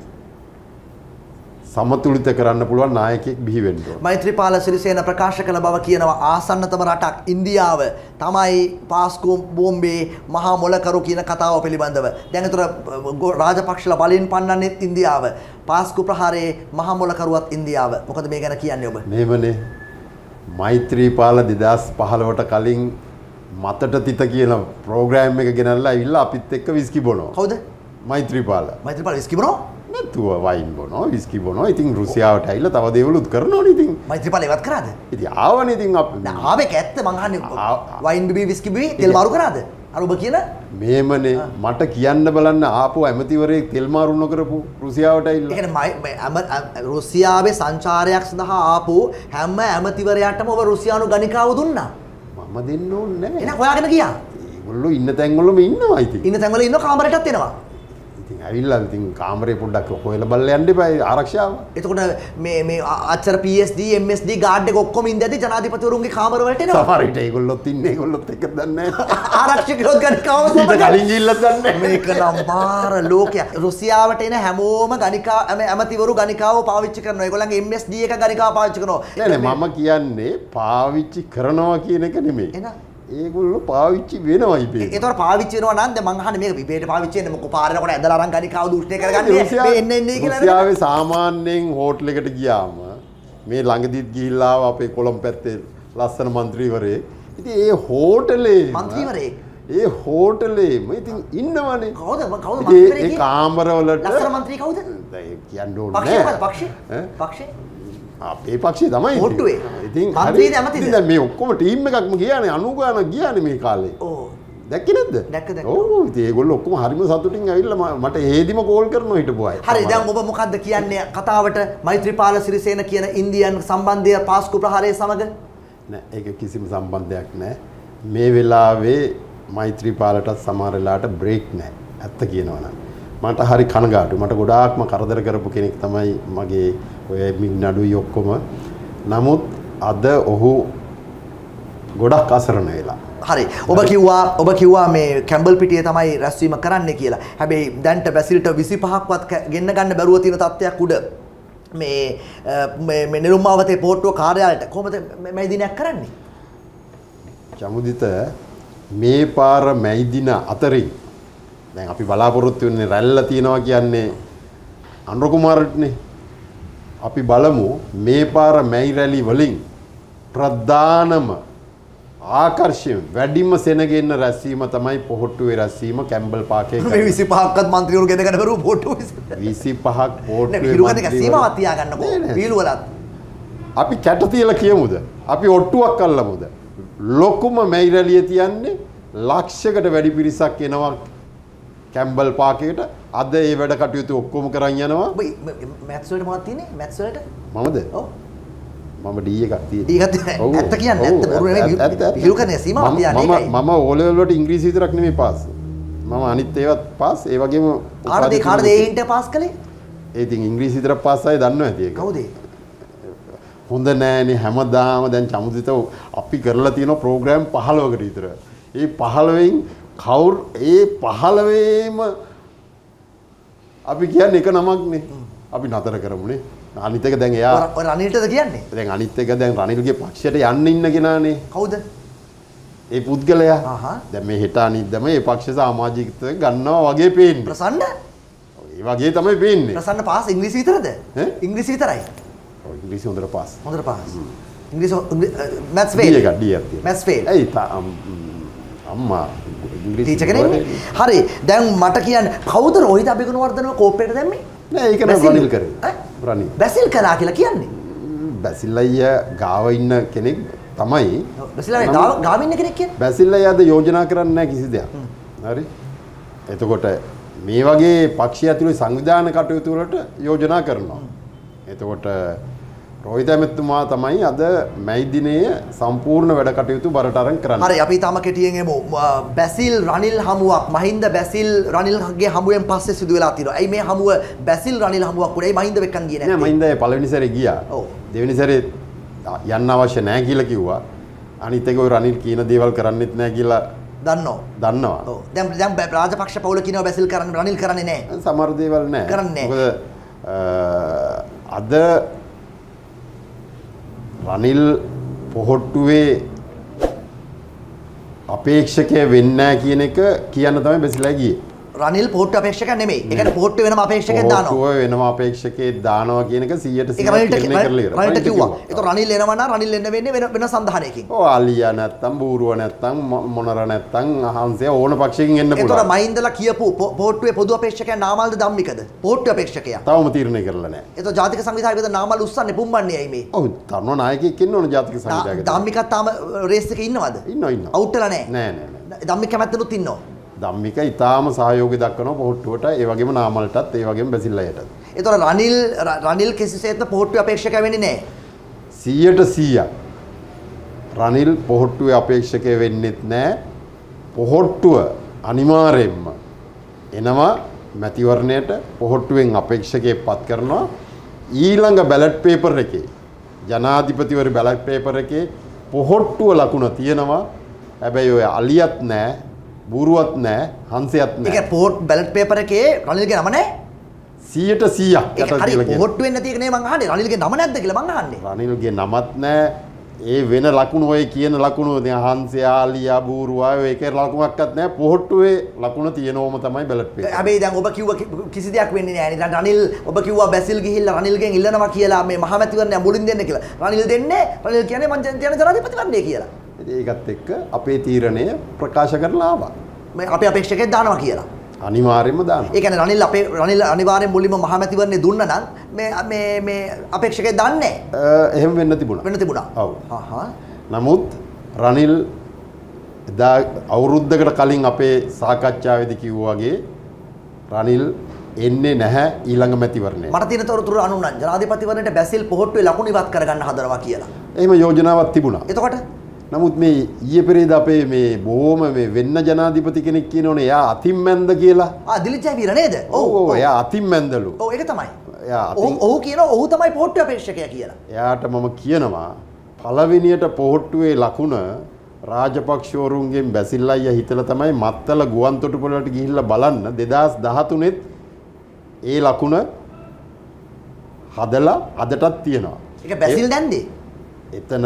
සමතුලිත කරන්න පුළුවන් නායකෙක් බිහිවෙන්න ඕන. මෛත්‍රීපාල සිරිසේන ප්‍රකාශ කළ බව කියනවා ආසන්නතම රටක් ඉන්දියාව තමයි පාස්කු බෝම්බේ මහා මොලකරු කියන කතාව පිළිබඳව. දැන් ඒතර රාජපක්ෂලා බලෙන් පන්නන්නෙත් ඉන්දියාව. පාස්කු ප්‍රහාරයේ මහා මොලකරුවත් ඉන්දියාව. මොකද මේ ගැන කියන්නේ ඔබ? නේමනේ මෛත්‍රීපාල දෙදස් පහළවට කලින් මතට තිත කියන ප්‍රෝග්‍රෑම් එක ගෙනල්ලා ඉල්ල අපිත් එක්ක විස්කි බොනෝ. කවුද? මෛත්‍රීපාල. මෛත්‍රීපාල විස්කිබරෝ? නැතුව වයින් බොනෝ විස්කි බොනෝ ඉතින් රුසියාවට ඇල්ල තව දෙවලුත් කරනවා ඉතින් මෛත්‍රීපාල ඉවත් කරාද? ඉති ආවන ඉතින් අප ආවෙක ඇත්ත මං අහන්නේ වයින් බිබී විස්කි බිබී තෙල් මාරු කරාද? අර ඔබ කියන මේමනේ මට කියන්න බලන්න ආපු ඇමතිවරේ තෙල්මාරු නොකරපු රුසියාවට ඉල්ල රුසියාවේ සංචාරයක් සඳහා ආපු හැම ඇමතිවරයාටම ඔබ රුසියානු ගණිකාව දුන්නා. මම දෙන්න ඕන නෑ එහෙනම් හොයාගෙන ගියා. ඒගොල්ලෝ ඉන්න තැන්වලම ඉන්නවා ඉතින් ඉන්න තැන්වල ඉන්න කාමරයටත් එනවා. ඇවිල්ලා ඉතින් කාමරේ පොඩ්ඩක් හොයලා බලලා යන්න එපා ආරක්ෂාව එතකොට මේ මේ අච්චර PSD MSD ගාඩ් එක ඔක්කොම ඉඳදී ජනාධිපතිවරුන්ගේ කාමර වලට එනවා. සමහර විට ඒගොල්ලොත් ඉන්නේ ඒගොල්ලොත් එක දන්නේ නැහැ ආරක්ෂකයොත් ගණිකාව සමග. කලින් ගිහිල්ලත් දන්නේ නැහැ මේක නම් මාර ලෝකයක්. රුසියාවට එන හැමෝම ගණිකා ඇම- ඇමතිවරු ගණිකාව පාවිච්චි කරනවා. ඒගොල්ලන්ගේ MSD එක ගණිකාව පාවිච්චි කරනවා. නෑ නෑ මම කියන්නේ පාවිච්චි කරනවා කියන එක නෙමෙයි? ඒගොල්ලෝ පාවිච්චි වෙනවා ඉබේ ඒතර පාවිච්චි වෙනවා නම් දැන් මං අහන්නේ මේක විපේට පාවිච්චි වෙන්නේ මොකෝ පාරේනකොට ඇදලා අරන් ගණිකාව දූෂණය කරගන්නේ මේ එන්න එන්නේ කියලා? රුසියාවේ සාමාන්‍යයෙන් හෝටල් එකට ගියාම මේ ළඟදිත් ගිහිල්ලා අපේ කොළඹ පැත්තේ ලස්සන මන්ත්‍රීවරයෙක්. ඉතින් ඒ හෝටලේ මන්ත්‍රීවරයෙක්? ඒ හෝටලේම ඉතින් ඉන්නවනේ. කවුද කවුද ඉතින් ඒ-? කාමරවලට ලස්සන මන්ත්‍රී කවුද? ඒ කියන්න ඕනේ පක්ෂේ පක්ෂේ? පක්ෂේ? අපේ පක්ෂේ තමයි. ඔට්ටුවේ? ඉතින් හරි. මේ ඔක්කොම ටීම් එකක්ම ගියානේ 90 ගානක් ගියානේ මේ කාලේ. ඕ. දැක්කේ නැද්ද? දැක්ක, දැක්ක. ඔව් ඉතින් ඒගොල්ලෝ ඔක්කොම හරිම සතුටින් ඇවිල්ලා මට හේදිම කෝල් කරනවා හිටපු අය. හරි දැන් ඔබ මොකද්ද කියන්නේ කතාවට මෛත්‍රීපාල සිරිසේන කියන ඉන්දියන් සම්බන්ධය පාස්කු ප්‍රහාරය සමග? නෑ ඒක කිසිම සම්බන්ධයක් නෑ. මේ වෙලාවේ මෛත්‍රීපාලටත් සමහර වෙලාවට බ්‍රේක් නෑ. ඇත්ත කියනවන. මට හරි කනගාටු මට ගොඩාක්ම කරදර කරපු කෙනෙක් තමයි මගේ ඔය මින් නඩුයි ඔක්කොම. නමුත් අද ඔහු ගොඩක් අසරණ වෙලා. හරි. ඔබ කිව්වා ඔබ කිව්වා මේ කැම්බල් පිටිය තමයි රැස්වීම කරන්න කියලා. හැබැයි දැන්ට බැසිල්ට විසි පහක්වත් ගෙන්න්න ගන්න බැරුව තියෙන තත්ත්වයක් උඩ මේ නිරුම්මාවතේ පෝට්ටුව කාර්යාලට කොමද මැදිනයක් කරන්නේ? චමුදිත මේ පාර මැයිදින අතරින් දැන් අපි බලාපොරොත්තු වෙන්නේ රැල්ල තියෙනවා කියන්නේ අනුරකුමාරටනේ අපි බලමු මේ පාර මැයි රැලි වලින් ප්‍රධානම ආකර්ශයෙන් වැඩිම සෙනගෙන්න රැස්වීම තමයි පොහොට්ටුවේ රැස්වීම කැම්බල් පාකේ මේ විසි පහක්කත් මන්ත්‍රියවරු ගෙන ගන්න බැරුව පෝට්ටුව විසි පහක් පෝට්ටුවේ පිරුගන්න මන්ත්‍රීවරු- සීමාවත් තියාගන්නකෝ. පියලුවලත් අපි කැට තියලා කියමුද? අපි ඔට්ටුවක් අල්ලමුද? ලොකුම මැයි රැලිය තියන්නේ ලක්ෂකට වැඩි පිරිසක් එනවා කැම්බල් පාකයට අද ඒ වැඩ කටයුතු ඔක්කොම කරන්න යනවා. මොකක්ද තියෙන්නේ? මැත්ස්වලට මමද? මම ඩී එකක් තියෙන ඩී එකක් තියෙන. ඇත්ත කියන්නේ, ඇත්ත. බොරු නෙමෙයි. විහිළු කරන්නේ සීමාවක් තියන්නේ ඒකයි. මම ඕලෙවල් වලට ඉංග්‍රීසි විතරක් නෙමෙයි පාස් මම අනිත් ඒවත් පාස් ඒ වගේම කාටද ඒ- කාටද ඒ හින්ට පාස් කළේ? ඒ ඉතින් ඉංග්‍රීසි විතරක් පාස් අය දන්නවා ඇති ඒක. කවුද? හොඳ නෑනේ හැමදාම දැන් චමුදිත අපි කරලා තියෙන ප්‍රෝග්‍රෑම් පහළවකට විතර. ඒ පහළවෙන් කවුර් ඒ පහළවේම අපි කියන්න එක නමක්නේ අපි නතර කරමුණේ අනිතක දැන් එයා ඔය- රනිල්ටද කියන්නේ දැන් අනිත් එක දැන් රනිල්ගේ පක්ෂයට යන්න ඉන්න කෙනානේ කවුද ඒ පුද්ගලයා ආහා. දැන් මේ හෙට අනිද්දම ඒ පක්ෂ සමාජිකත්වය ගන්නවා වගේ පේන්නේ. ප්‍රසන්න ඒ වගේ තමයි පේන්නේ. ප්‍රසන්න පාස් ඉංග්‍රීසි විතරද ඈ? ඉංග්‍රීසි විතරයි ඔය ඉංග්‍රීසි හොඳට පාස්. හොඳට පාස් ඉංග්‍රීසි මැත්ස් ඩී ෆේල් එකක් ඩී එකක් තියෙනවා. Maths fail. ඇයි අම්මා ටීචර් කෙනෙක් හරි දැන් මට කියන්න කවුද රෝහිත අබිගුණවර්ධනව කෝප්පේට දැම්මේ නෑ ඒක බැසිල්. රනිල් කරේ. රනිල්. බැසිල් කලා කියලා කියන්නේ බැසිල් අයියා ගාව ඉන්න කෙනෙක් තමයි. බැසිල් අය ගාව ඉන්න කෙනෙක් කියන්නේ බැසිල් අයියා අද යෝජනා කරන්නේ නැහැ කිසි දෙයක්. හරි. එතකොට මේ වගේ පක්ෂය ඇතුළේ සංවිධාන කටයුතු වලට යෝජනා කරනවා. එතකොට රෝහිත ඇමතුමා තමයි අද මැයි දිනයේ සම්පූර්ණ වැඩ කටයුතු බරට අරන් කරන්නේ. හරි අපි තාම කෙටියෙන් එමු බැසිල් රනිල් හමුවක් මහින්ද බැසිල් රනිල්ගේ හමුවෙන් පස්සේ සිදු වෙලා තියෙනවා. ඇයි මේ හමුව බැසිල් රනිල් හමුවක් උනේ? ඇයි මහින්ද වෙක්කන් ගියේ නෑ නැත්තේ? මහින්ද ඒ පළවෙනි සැරේ ගියා. ඔව්. දෙවෙනි සැරේ යන්න අවශ්‍ය නැහැ කියලා කිව්වා. අනිත් එක ඔය රනිල් කියන දේවල් කරන්නෙත් නැහැ කියලා දන්නෝ. දන්නවා. ඔව්. දැන් දැන් රාජපක්ෂ පවුල කියනවා බැසිල් කරන්න රනිල් කරන්නේ නැහැ. සමහර දේවල් නැහැ. කරන්නේ මොකද අ, අද රනිල් පොහොට්ටුවේ අපේක්ෂකය වෙන්නේ නැහැ කියන එක කියන්න තමයි බැසිලා ගියේ. රනිල් පොට්ටු අපේක්ෂක නෙමෙයි. ඒ කියන්නේ පොට්ටු වෙනම අපේක්ෂකෙක් දානවා. වෙනම අපේක්ෂකයෙක් දානවා කියන එක 100ට ඒක 100 රනිල්ට තීරණය කරලා ඉවරයි. රනිල්ට කිව්වා. ඒක රනිල් එනවා නම් රනිල් එන්න වෙන්නේ වෙන වෙන සන්ධානයකින්. ඔව් අලියා නැත්තම් බූරුව නැත්තම් මොනර නැත්තම් අහන්සය ඕන පක්ෂයකින් එන්න ඒතර පුළුවන්. මහින්දලා කියපු පොට්ටුවේ පොදු අපේක්ෂකයා නාමල්ද ධම්මිකද? පොට්ටු අපේක්ෂකයා. තවම තීරණය කරලා නැහැ. ඒතර ජාතික සංවිධායකද නාමල් උස්සන්නේ පුම්බන්නේ ඇයි මේ? ඔව් තරුණ නායකයෙක් ඉන්න ඕන ජාතික සංවිධායක. ධම්මිකත් තාම රේස් එකේ ඉන්නවද? ඉන්නවා ඉන්නවා. අවුට් වෙලා නැහැ. නෑ නෑ. ධම්මික කැමැත්තනුත් ඉන්නවා. ධම්මික ඉතාම සහයෝගය දක්වනවා පොහොට්ටුවට. ඒ වගේම නාමල්ටත් ඒ වගේම බැසිල්ලයටත්. ඒතර රනිල් රනිල් කිසිසේත්ම පොට්ටු අපේක්ෂකයා වෙන්නේ නැහැ. 100ට 100ක් රනිල් පොහොට්ටුවේ අපේක්ෂකය වෙන්නෙත් නෑ පොහොට්ටුව අනිවාර්යෙන්ම එනවා මැතිවරණයට පොහොට්ටුවෙන් අපේක්ෂකයෙක් පත් කරනවා. ඊළඟ බැලට් පේපර් එකේ ජනාධිපතිවරු බැලට් පේපර් එකේ පොහොට්ටුව ලකුණ තියෙනවා. හැබැයි ඔය අලියත් නෑ බුරුවත් නෑ හංසයත් ඒක නෑ පෝට් බැලට් පේපර් එකේ රනිල්ගේ නම නැහැ. 100ට 100ක් ඒක යට හරි කියලා කියනවා. පොට්ටු වෙන්නේ නැති එක නේ මං අහන්නේ. රනිල්ගේ නම නැද්ද කියලා මං අහන්නේ. රනිල්ගේ නමත් නෑ ඒ වෙන ලකුණු ඔය කියන ලකුණු දැන් හංසයාලියා බූරුවා ඔය එක ලකුණක්වත් නෑ පොහොට්ටුවේ ලකුණ තියෙනවම තමයි බැලට් පේපර්. හැබැයි දැන් ඔබ කිව්ව කිසි දෙයක් වෙන්නේ නේ. රනිල් ඔබ කිව්වා බැසිල් ගිහිල්ලා රනිල්ගෙන් ඉල්ලනවා කියලා මේ මහමැතිවරණය මුලින් දෙන්න කියලා. රනිල් දෙන්නේ රනිල් කියන්නේ මං ජනතියන ජනාධිපතිවරණය කියලා. ඒකත් එක්ක අපේ තීරණය ප්‍රකාශ කරලා ආවා. මේ අපේ අපේක්ෂකයෙක් දානවා කියලා. අනිවාර්යයෙන්ම දානවා. ඒ කියන්නේ රනිල් අපේ රනිල් අනිවාර්යෙන් මුලින්ම මහමැතිවරණය දුන්නා නම් මේ මේ මේ අපේක්ෂකයෙක් දාන්නේ නැහැ. එහෙම වෙන්න තිබුණා. වෙන්න තිබුණා. ඔව්. නමුත් රනිල් එදා අවුරුද්දකට කලින් අපේ සාකච්ඡාවේදී කිව්වා වගේ රනිල් එන්නේ නැහැ ඊළඟ මැතිවරණයට. මට තියෙන තොරතුරු අනුන් නම් ජනාධිපතිවරණයට බැසිල් පොහොට්ටුවේ ලකුණු ඉවත් කරගන්න හදනවා කියලා. එහෙම යෝජනාවක් තිබුණා. එතකොට නමුත් මේ ඊයේ පෙරේද අපේ මේ බොහොම මේ වෙන්න ජනාධිපති කෙනෙක් කියනවනේ එයා අතින් මැන්ද කියලා. ආ දිලිත් ජයවීර නේද? ඔව් ඔව් එයා අතින් මැන්දලු. ඔව් ඒක තමයි. එයා අතින් ඔහු කියනවා ඔහු තමයි පොට්ටු අපේක්ෂකයා කියලා. එයාට මම කියනවා පළවෙනියට පොහොට්ටුවේ ලකුණ රාජපක්ෂවරුන්ගෙන් බැසිල් අයියා හිතලා තමයි මත්තල ගුවන් තොටුපළට ගිහිල්ලා බලන්න 2013 ඒ ලකුණ හදලා අදටත් තියෙනවා. ඒක බැසිල් දැන්දේ. එතන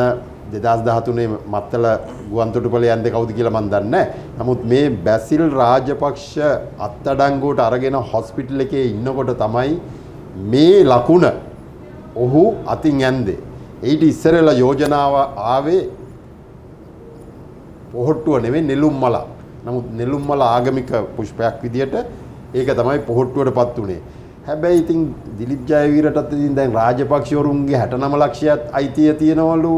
දෙදස් දහතුනේ මත්තල ගුවන්තොටුපල යන්ද කවුද කියලා මන් දන්න. නමුත් මේ බැසිල් රාජපක්ෂ අත්තඩංගුවට අරගෙන හොස්පිටල් එකේ ඉන්නකොට තමයි මේ ලකුණ ඔහු අතින් ඇන්දේ. ඊට ඉස්සරලා යෝජනාව ආවේ පොහොට්ටුව නෙවෙයි නෙළුම් මල. නමුත් නෙළුම් මල ආගමික පුෂ්පයක් විදියට ඒක තමයි පොහොට්ටුවට පත් උනේ. හැබැයි ඉතින් දිලිප් ජයවීරටත් ඉතින් දැන් රාජපක්ෂවරුන්ගේ 69 ලක්ෂයත් අයිතිය තියෙනවලු.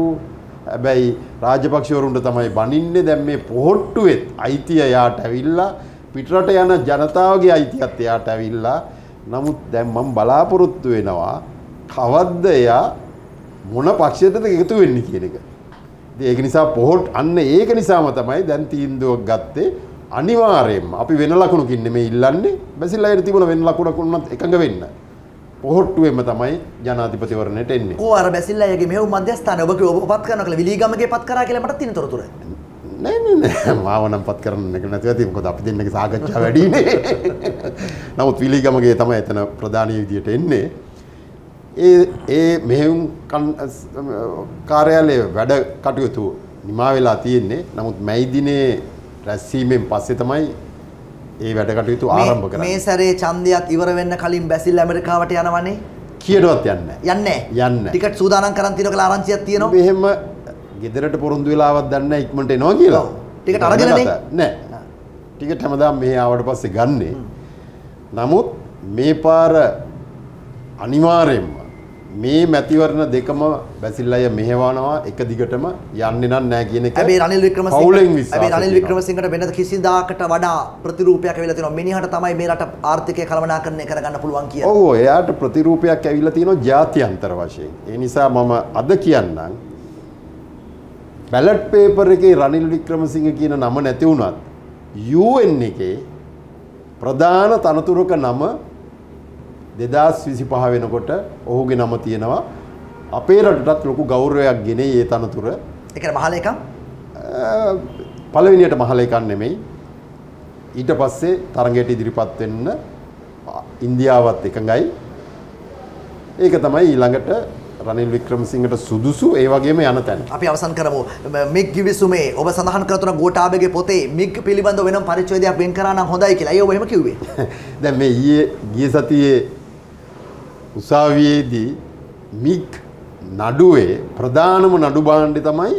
හැබැයි රාජපක්ෂවරුන්ට තමයි බනින්නේ දැන් මේ පොහොට්ටුවෙත් අයිතිය යාට ඇවිල්ලා පිටරට යන ජනතාවගේ අයිතියත් එයාට ඇවිල්ලා. නමුත් දැන් මම බලාපොරොත්තු වෙනවා කවද්ද එයා මොන පක්ෂයටද එකතු වෙන්නේ කියන එක. ඉතින් ඒක නිසා පොහොට් අන්න ඒක නිසාම තමයි දැන් තීන්දුවක් ගත්තේ අනිවාර්යයෙන්ම අපි වෙන ලකුණකින් නෙමෙයි ඉල්ලන්නේ බැසිල් අයට තිබුණ වෙන ලකුණක් වුණත් එකඟ වෙන්න. පොහොට්ටුවෙම තමයි ජනාධිපතිවරණයට එන්නේ. කෝ අර බැසිල් අයගේ මෙහෙයුම් මධ්‍යස්ථාන ඔබ ඔබ පත් කරනවා කියලා විලීගමගේ පත් කරා කියලා මට තියෙන තොරතුර. නෑ නෑ නෑ මාව නම් පත් කරන්න එක නැතුව ඇති මොකද අපි දෙන්නගේ සාකච්ඡා වැඩිනේ. නමුත් විලීගමගේ තමයි එතන ප්‍රධානීය විදියට එන්නේ. ඒ ඒ මෙහෙයුම් කාර්යාලයේ වැඩ කටයුතු නිමා වෙලා තියෙන්නේ. නමුත් මැයි දිනේ රැස්වීමෙන් පස්සේ තමයි ඒ වැඩ කටයුතු ආරම්භ මේ කරන්නේ. සැරේ ඡන්දයක් ඉවර වෙන්න කලින් බැසිල් ඇමරිකාවට යනවනේ. කියනවත් යන්නේ. යන්නේ යන්නේ. ටිකට් සූදානම් කරන් තියෙනවා කියලා ආරංචියක් තියෙනවා. මෙහෙම ගෙදරට පොරොන්දු වෙලාවක් දන්න ඉක්මට එනවා කියලා. ටිකට් අරගෙනනේ? නෑ ටිකට් හැමදාම මෙහි ආවට පස්සේ ගන්නේ නමුත් මේ පාර අනිවාර්යෙන්ම මේ මැතිවරණ දෙකම බැසිල් අය මෙහෙවනවා එක දිගටම යන්නේ නම් නෑ කියන එක හැබැයි රනිල් වික්‍රමසිංහ හැබැයි රනිල්. වික්‍රමසිංහට වෙනද කිසිදාකට වඩා ප්‍රතිරූපයක් ඇවිල්ලා තියෙනවා. මිනිහට තමයි මේ රට ආර්ථිකය කළමනාකරණය කරගන්න පුළුවන් කියලා. ඔව් එයාට ප්‍රතිරූපයක් ඇවිල්ලා තියෙනවා ජාත්‍යන්තර වශයෙන්. ඒ නිසා මම අද කියන්නම් බැලට් පේපර් එකේ රනිල් වික්‍රමසිංහ කියන නම නැති වුණත් UN එකේ ප්‍රධාන තනතුරක නම 2025 වෙනකොට ඔහුගේ නම තියෙනවා. අපේ රටටත් ලොකු ගෞරවයක් ගෙන ඒ තනතුර ඒ කියන්නේ මහලේකම් අ, පළවෙනියට මහලේකන් නෙමෙයි ඊට පස්සේ තරගයට ඉදිරිපත් වෙන්න ඉන්දියාවත් එකඟයි ඒක තමයි ඊළඟට රනිල් වික්‍රමසිංහට සුදුසු ඒ වගේම යන තැන අපි අවසන් කරමු මිග් ගිවිසුමේ ඔබ සඳහන් කරතුන ගෝඨාභයගේ පොතේ මිග් පිළිබඳව වෙනම පරිච්ඡේදයක් වෙන් කරා නම් හොඳයි කියලා. අයියෝ එහෙම කිව්වේ. දැන් මේ ඊයේ ගිය සතියේ උසාවියේදී මිග් නඩුවේ ප්‍රධානම නඩු භාණ්ඩය තමයි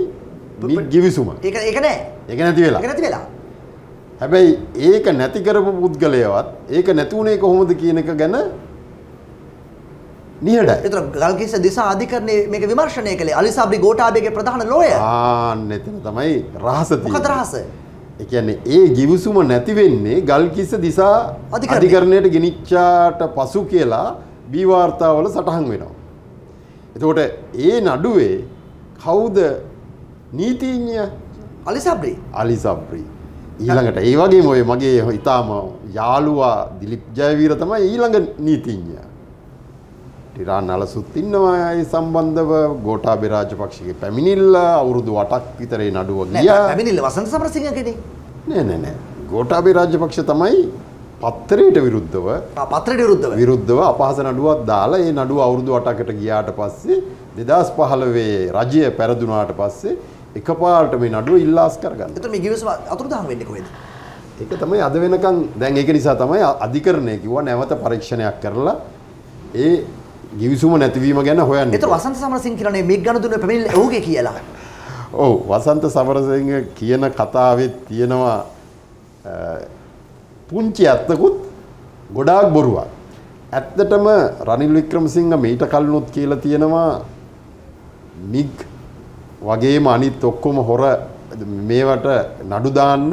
මිග් ගිවිසුම ඒක ඒක නෑ. ඒක නැති වෙලා ඒක නැති වෙලා. හැබැයි ඒක නැති කරපු පුද්ගලයවත් ඒක නැතුුණේ කොහොමද කියන එක ගැන නිහඩයි. ඒතර ගල්කිස්ස දිසා අධිකරණයේ මේක විමර්ශනය කළේ අලිසාබ්‍රි ගෝඨාභයගේ ප්‍රධාන ලෝය. ආන්න එතන තමයි රහස මොකද තියෙන්නේ. රහස? ඒ කියන්නේ ඒ ගිවිසුම නැති වෙන්නේ ගල්කිස්ස දිසා අධිකරණය. අධිකරණයට ගෙනිච්චාට පසු කියලා බී වාර්තාවල සටහන් වෙනවා. එතකොට ඒ නඩුවේ කවුද නීතිඥය අලිසාබ්‍රි. අලි සබ්‍රී ඊළඟට ඒ වගේම ඔය මගේ ඉතාම යාළුවා දිලිප් ජයවීර තමයි ඊළඟ නීතිඥය. ටිරා නලසුත් ඉන්නවා ඒ සම්බන්ධව ගෝඨාභය රාජපක්ෂගේ පැමිණිල්ල අවුරුදු 8ක් විතර නඩුව ගියා. පැමිණිල්ල වසන්ත සමරසිංහගෙනේ. නෑ නෑ නෑ. ගෝඨාභය රාජපක්ෂ තමයි පත්තරයට විරුද්ධව පත්‍රයට විරුද්ධව. විරුද්ධව අපහාස නඩුවක් දාලා ඒ නඩුව අවුරුදු 8කට ගියාට පස්සේ 2015 රජය පැරදුනාට පස්සේ එකපාරට මේ නඩුව ඉල්ලාස් කරගන්න. එතකොට මේ ගිවිසුම අතුරුදහන් වෙන්නේ කොහෙද? ඒක තමයි අද වෙනකන් දැන් ඒක නිසා තමයි අධිකරණය කිව්වා නැවත පරීක්ෂණයක් කරලා ඒ ගිවිසුම නැතිවීම ගැන හොයන්න. එතකොට වසන්ත සමරසිංහ කියනනේ මේ ගණදුනේ පැමිණිල්ල ඔහුගේ කියලා. ඔව් වසන්ත සමරසිංහ කියන කතාවෙත් තියෙනවා පුංචි ඇත්තකුත් ගොඩාක් බොරුවක්. ඇත්තටම රනිල් වික්‍රමසිංහ මීට කලිනුත් කියලා තියෙනවා මිග් වගේම අනිත් ඔක්කොම හොර මේවට නඩු දාන්න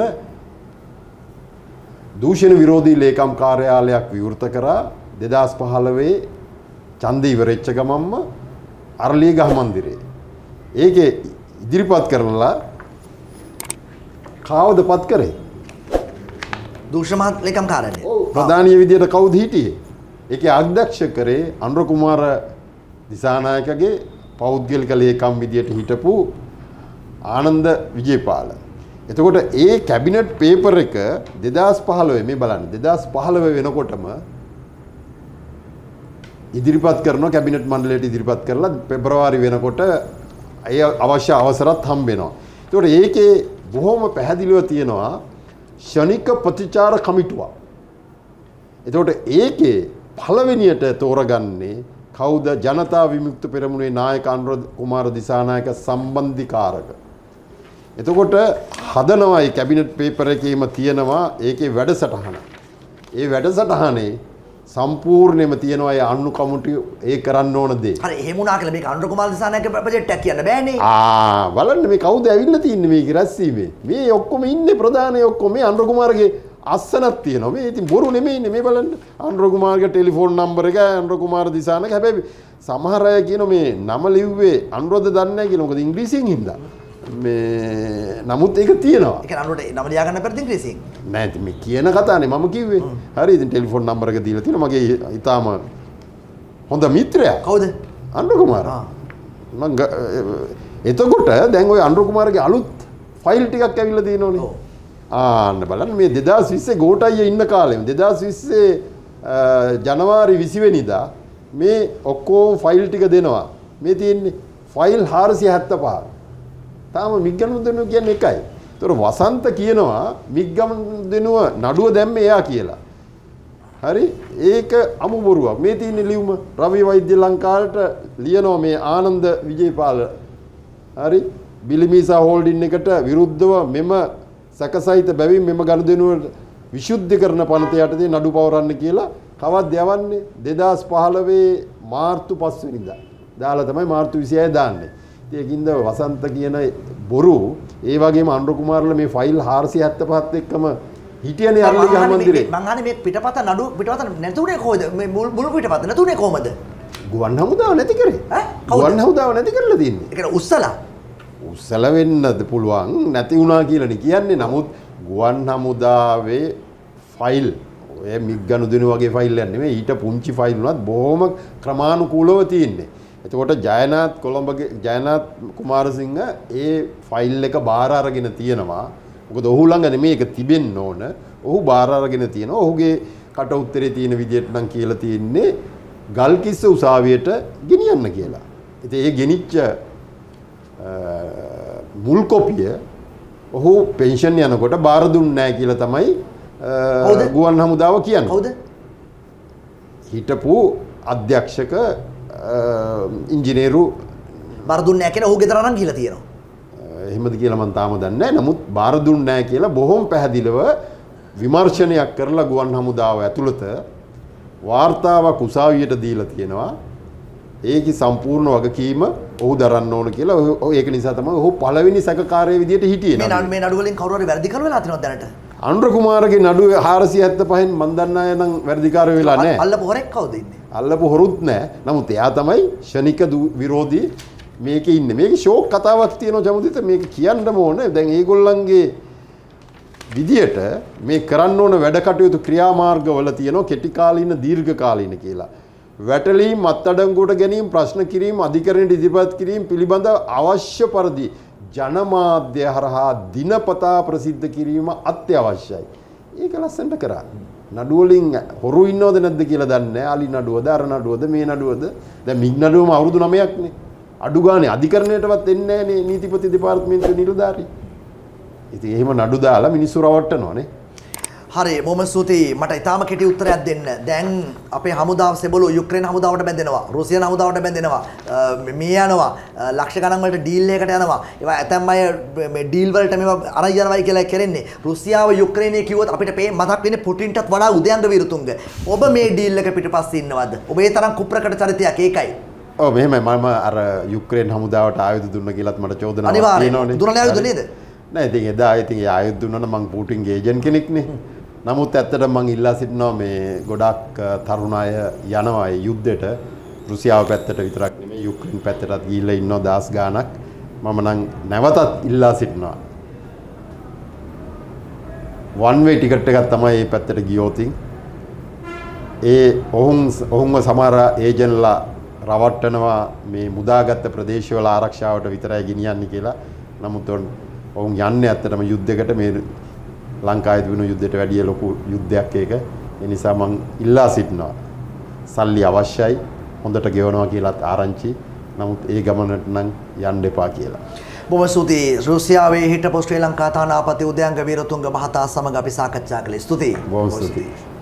දූෂණ විරෝධී ලේකම් කාර්යාලයක් විවෘත කරා දෙදස් පහළවේ චන්ද ඉවරෙච්ච ගමම්ම අරලිය ගහ මන්දිරේ. ඒක ඉදිරිපත් කරලා කාවද පත් කරේ දූෂමහත් ලේකම් කාරණය. ප්‍රධානය විදියට කවුද හිටියේ එක අධ්‍යක්ෂ කරේ අන්ඩ්‍ර කුමාර දිසානායකගේ පෞද්ගලික ලේකම් විදියට හිටපු ආනන්ද විජේපාල. එතකොට ඒ කැබිනට් පේපර් එක දෙදස් පහළව මේ බලන්න දෙදස් පහළව වෙනකොටම ඉදිරිපත් කරන කැබිනට් මණ්ඩලයට ඉදිරිපත් කරලා පෙබ්‍රවාරි වෙනකොට ඇය අවශ්‍ය අවසරත් හම්බෙනවා. තොට ඒකේ බොහෝම පැහැදිලිව තියෙනවා ෂණික ප්‍රතිචාර කමිටුවක්. එතකොට ඒකේ පළවෙනියට තෝරගන්නේ කෞද ජනතා විමුක්ත පෙරමුණේ නායක අනුර කුමාර දිසානායක සම්බන්ධිකාරක. එතකොට හදනවා ඒ කැබිනට් පේපර එකේම තියෙනවා ඒකේ වැඩසටහන. ඒ වැඩසටහනේ සම්පූර්ණයම තියෙනවා ඒ අන්නු කමුටි ඒ කරන්න ඕන දේ. හරි එහෙම වුණා කියලා මේක අනුර කුමාර දිසානායක ප්‍රොජෙක්ට් එකක් කියන්න බෑනේ. ආ බලන්න මේ කවුද ඇවිල්ලා තින්නේ මේක රැස්වීමේ. මේ ඔක්කොම ඉන්නේ ප්‍රධානය ඔක්කොම මේ අනුර කුමාරගේ අස්සනක් තියෙනවා. මේ ඉතින් බොරු නෙමෙයිනේ මේ බලන්න. අනුර කුමාරගේ ටෙලිෆෝන් නම්බර එක අනුර කුමාර දිසානක හැබැයි සමහර අය කියන මේ නම ලිව්වේ අනුරද දන්නේ නැහැ කියලා. මොකද ඉංග්‍රීසියෙන් හින්දා. නමුත් ඒක තියෙනවා. ඒක අනුරට නම ලියා ගන්න බැරිද ඉංග්‍රීසියෙන්? නෑ ඉතින් මේ කියන කතානේ මම කිව්වේ. හරි ටෙලිෆෝන් නම්බර එක දීලා තියෙනවා. මගේ ඊටාම හොඳ මිත්‍රයා. කවුද? අනුර කුමාර. ආ. මං ග- එතකොට දැන් ඔය අනුර කුමාරගේ අලුත් ෆයිල් ටිකක් ඇවිල්ලා තියෙනවනේ. ඔව්. ආන්න බලන්න මේ 2020 ගෝඨායියේ ඉන්න කාලෙම 2020 ජනවාරි 20 වෙනිදා මේ ඔක්කොම ෆයිල් ටික දෙනවා. මේ තියෙන්නේ ෆයිල් 475. තාම මිග්ගම් දෙනුව කියන්නේ එකයි. ඒතර වසන්ත කියනවා මිග්ගම් දෙනුව නඩුව දැම්මේ එයා කියලා. හරි? ඒක අමු බොරුවක් මේ තියෙන ලියුම රවි වෛද්‍ය ලංකාවට ලියනවා මේ ආනන්ද විජේපාල. හරි? බිලිමිසා හෝල්ඩින් එකට විරුද්ධව මෙම සැකසහිත බැවින් මෙම ගනුදෙනුවට විශුද්ධ කරන පනත යටතේ නඩු පවරන්න කියලා කවත් යවන්නේ දෙදස් පහළවේ මාර්තු පස්වනිදා. දාලා තමයි මාර්තු විසියය දාන්නේ. ඒකින්ද වසන්ත කියන බොරු ඒ වගේ අන්ඩ්‍ර කුමාරල මේ ෆයිල් හාරසි ඇත්ත පත් එක්කම හිටියන අරලි ගහමන්දිරේ මං අහන්නේ මේ පිටපත නඩු පිටපත නැතුනේ කොහෙද? මේ මුල් මුල් පිටපත නැතුනේ කොහමද? ගුවන් හමුදාව නැති කරේ ඈ? ගුවන් හමුදාව නැති කරලා තින්නේ ඒ කියන්නේ උස්සලා උස්සල වෙන්නද පුළුවන් නැති වුණා කියලනි කියන්නේ නමුත් ගුවන් හමුදාවේ ෆයිල් ඔය මිග්ගනු දෙනු වගේ ෆයිල් යන්නේ ඊට පුංචි ෆයිල් වුණත් බොහොම ක්‍රමානුකූලව තියෙන්නේ. එතකොට ජයනාත් කොළඹගේ ජයනාත් කුමාරසිංහ ඒ ෆයිල් එක බාර අරගෙන තියෙනවා. මොකද ඔහු ළඟ නෙමේ ඒක තිබෙන්න ඕන. ඔහු බාර අරගෙන තියෙනවා. ඔහුගේ කට උත්තරේ තියෙන විදිහට නම් කියලා තියෙන්නේ ගල්කිස්ස උසාවියට ගෙනියන්න කියලා. ඉතින් ඒ ගෙනිච්ච මුල් කොපිය ඔහු පෙන්ෂන් යනකොට බාර දුන්නේ නැහැ කියලා තමයි? ගුවන් හමුදාව කියන්නේ. කවුද? හිටපු අධ්‍යක්ෂක ඉංජිනේරු බර දුන්නේ නැහැ කියලා ඌ ගෙදර අරන් ගිහලා තියෙනවා. එහෙමද කියලා මම තාම දන්නේ. නමුත් බාර දුන්නේ නැහැ කියලා බොහොම පැහැදිලිව විමර්ශනයක් කරලා ගුවන් හමුදාව ඇතුළත වාර්තාවක් උසාවියට දීලා තියෙනවා. ඒකි සම්පූර්ණ වගකීම ඔහු දරන්න ඕන කියලා ඒක නිසා තමයි ඔහු පළවෙනි සැකකාරය විදියට හිටියේ. මේ නඩුවේ. නඩු මේ නඩු වලින් කවුරු හරි වැරදි කරලා තියෙනවද දැනට? අනුර කුමාරගේ නඩුව 475න් මන් දන්න අය නම් වැඩිකාර වෙලා නැහැ. අල්ලපු හොරෙක් කවුද ඉන්නේ? අල්ලපු හොරුත් නෑ. නමුත් එයා තමයි ෂණික විරෝධී මේකේ ඉන්නේ. මේකේ ෂෝක් කතාවක් තියෙනවා ජමුදිත මේක කියන්නම ඕනේ. දැන් ඒගොල්ලන්ගේ විදියට මේ කරන්න ඕන වැඩ කටයුතු ක්‍රියාමාර්ගවල තියෙනවා කෙටි කාලීන දීර්ඝ කාලීන කියලා. වැටලීම් අත්අඩංගුවට ගැනීම ප්‍රශ්න කිරීම අධිකරණයට ඉදිරිපත් කිරීම පිළිබඳ අවශ්‍ය පරිදි ජනමාධ්‍ය හරහා දිනපතා ප්‍රසිද්ධ කිරීම අත්‍යවශ්‍යයි. ඒක ලස්සනට කරා. නඩුවලින් හොරු ඉන්නවද නැද්ද කියලා දන්නේ නැහැ. අලි නඩුවද අර නඩුවද මේ නඩුවද? දැන් මිග් නඩුවම අවුරුදු 9ක්නේ. අඩු ගානේ අධිකරණයටවත් එන්නේ නැහැ නේ නීතිපති දෙපාර්තමේන්තුවේ නිලධාරී. ඉතින් එහෙම නඩු දාලා මිනිස්සු රවට්ටනවානේ. හරි බොහොම ස්තුතියි මට ඉතාම කෙටි උත්තරයක් දෙන්න. දැන් අපේ හමුදාව සෙබළු යුක්‍රේන හමුදාවට බැඳෙනවා. රුසියන් හමුදාවට බැඳෙනවා. මේ යනවා. ලක්ෂ ගණන් වලට ඩීල් එකකට යනවා. ඒවා ඇතැම් අය මේ ඩීල් වලට මේවා අරන් යනවායි කියලා කරන්නේ. රුසියාව යුක්‍රේනය කිව්වොත් අපිට පේ මතක් වෙන්නේ පුටින්ටත් වඩා උදයන්ග විරුතුංග. ඔබ මේ ඩීල් එක පිටපස්සේ ඉන්නවද? ඔබ තරම් කුප්‍රකට චරිතයක් ඒකයි. ඔව් මෙහෙමයි මම අර යුක්‍රේන් හමුදාවට ආයුධ දුන්න කියලාත් මට චෝදනාවක් අනිවාර්යෙන්. තියෙනවනේ. දුන්නලා ආයුධ හරි. නේද? නෑ ඉතින් එදා ඉතින් ආයුධ දුන්නොත් මං පූටින්ගේ ඒජන්ට් කෙනෙක්නේ. නමුත් ඇත්තට මං ඉල්ලා සිටිනවා මේ ගොඩක් අ, තරුණ අය යනවා ඒ යුද්ධෙට රුසියාව පැත්තට විතරක් නෙමෙයි යුක්‍රේන් පැත්තටත් ගිහිල්ලා ඉන්නවා දහස් ගාණක්. මම නම් නැවතත් ඉල්ලා සිටිනවා. වන්වේ ටිකට් එකක් තමයි ඒ පැත්තට ගියෝතින් ඒ ඔවුන් ඔවුන්ව සමහර ඒජන්ලා රවට්ටනවා මේ මුදාගත්ත ප්‍රදේශවල ආරක්ෂාවට විතරයි ගෙනියන්නේ කියලා. නමුත් ඔවුන් ඔවුන් යන්නේ ඇත්තටම යුද්ධයකට මේ ලංකාවේ තිබුණු යුද්ධයට වැඩිය ලොකු යුද්ධයක් ඒක. ඒ නිසා මම ඉල්ලා සිටිනවා. සල්ලි අවශ්‍යයි හොඳට ගෙවනවා කියලාත් ආරංචි. නමුත් ඒ ගමනට නම් යන්න එපා කියලා. බොහොම ස්තුතියි රුසියාවේ හිටපු ශ්‍රී ලංකා තානාපති උදයංග වීරතුංග මහතා සමග අපි සාකච්ඡා කළේ ස්තුතියි බොහොම ස්තුතියි.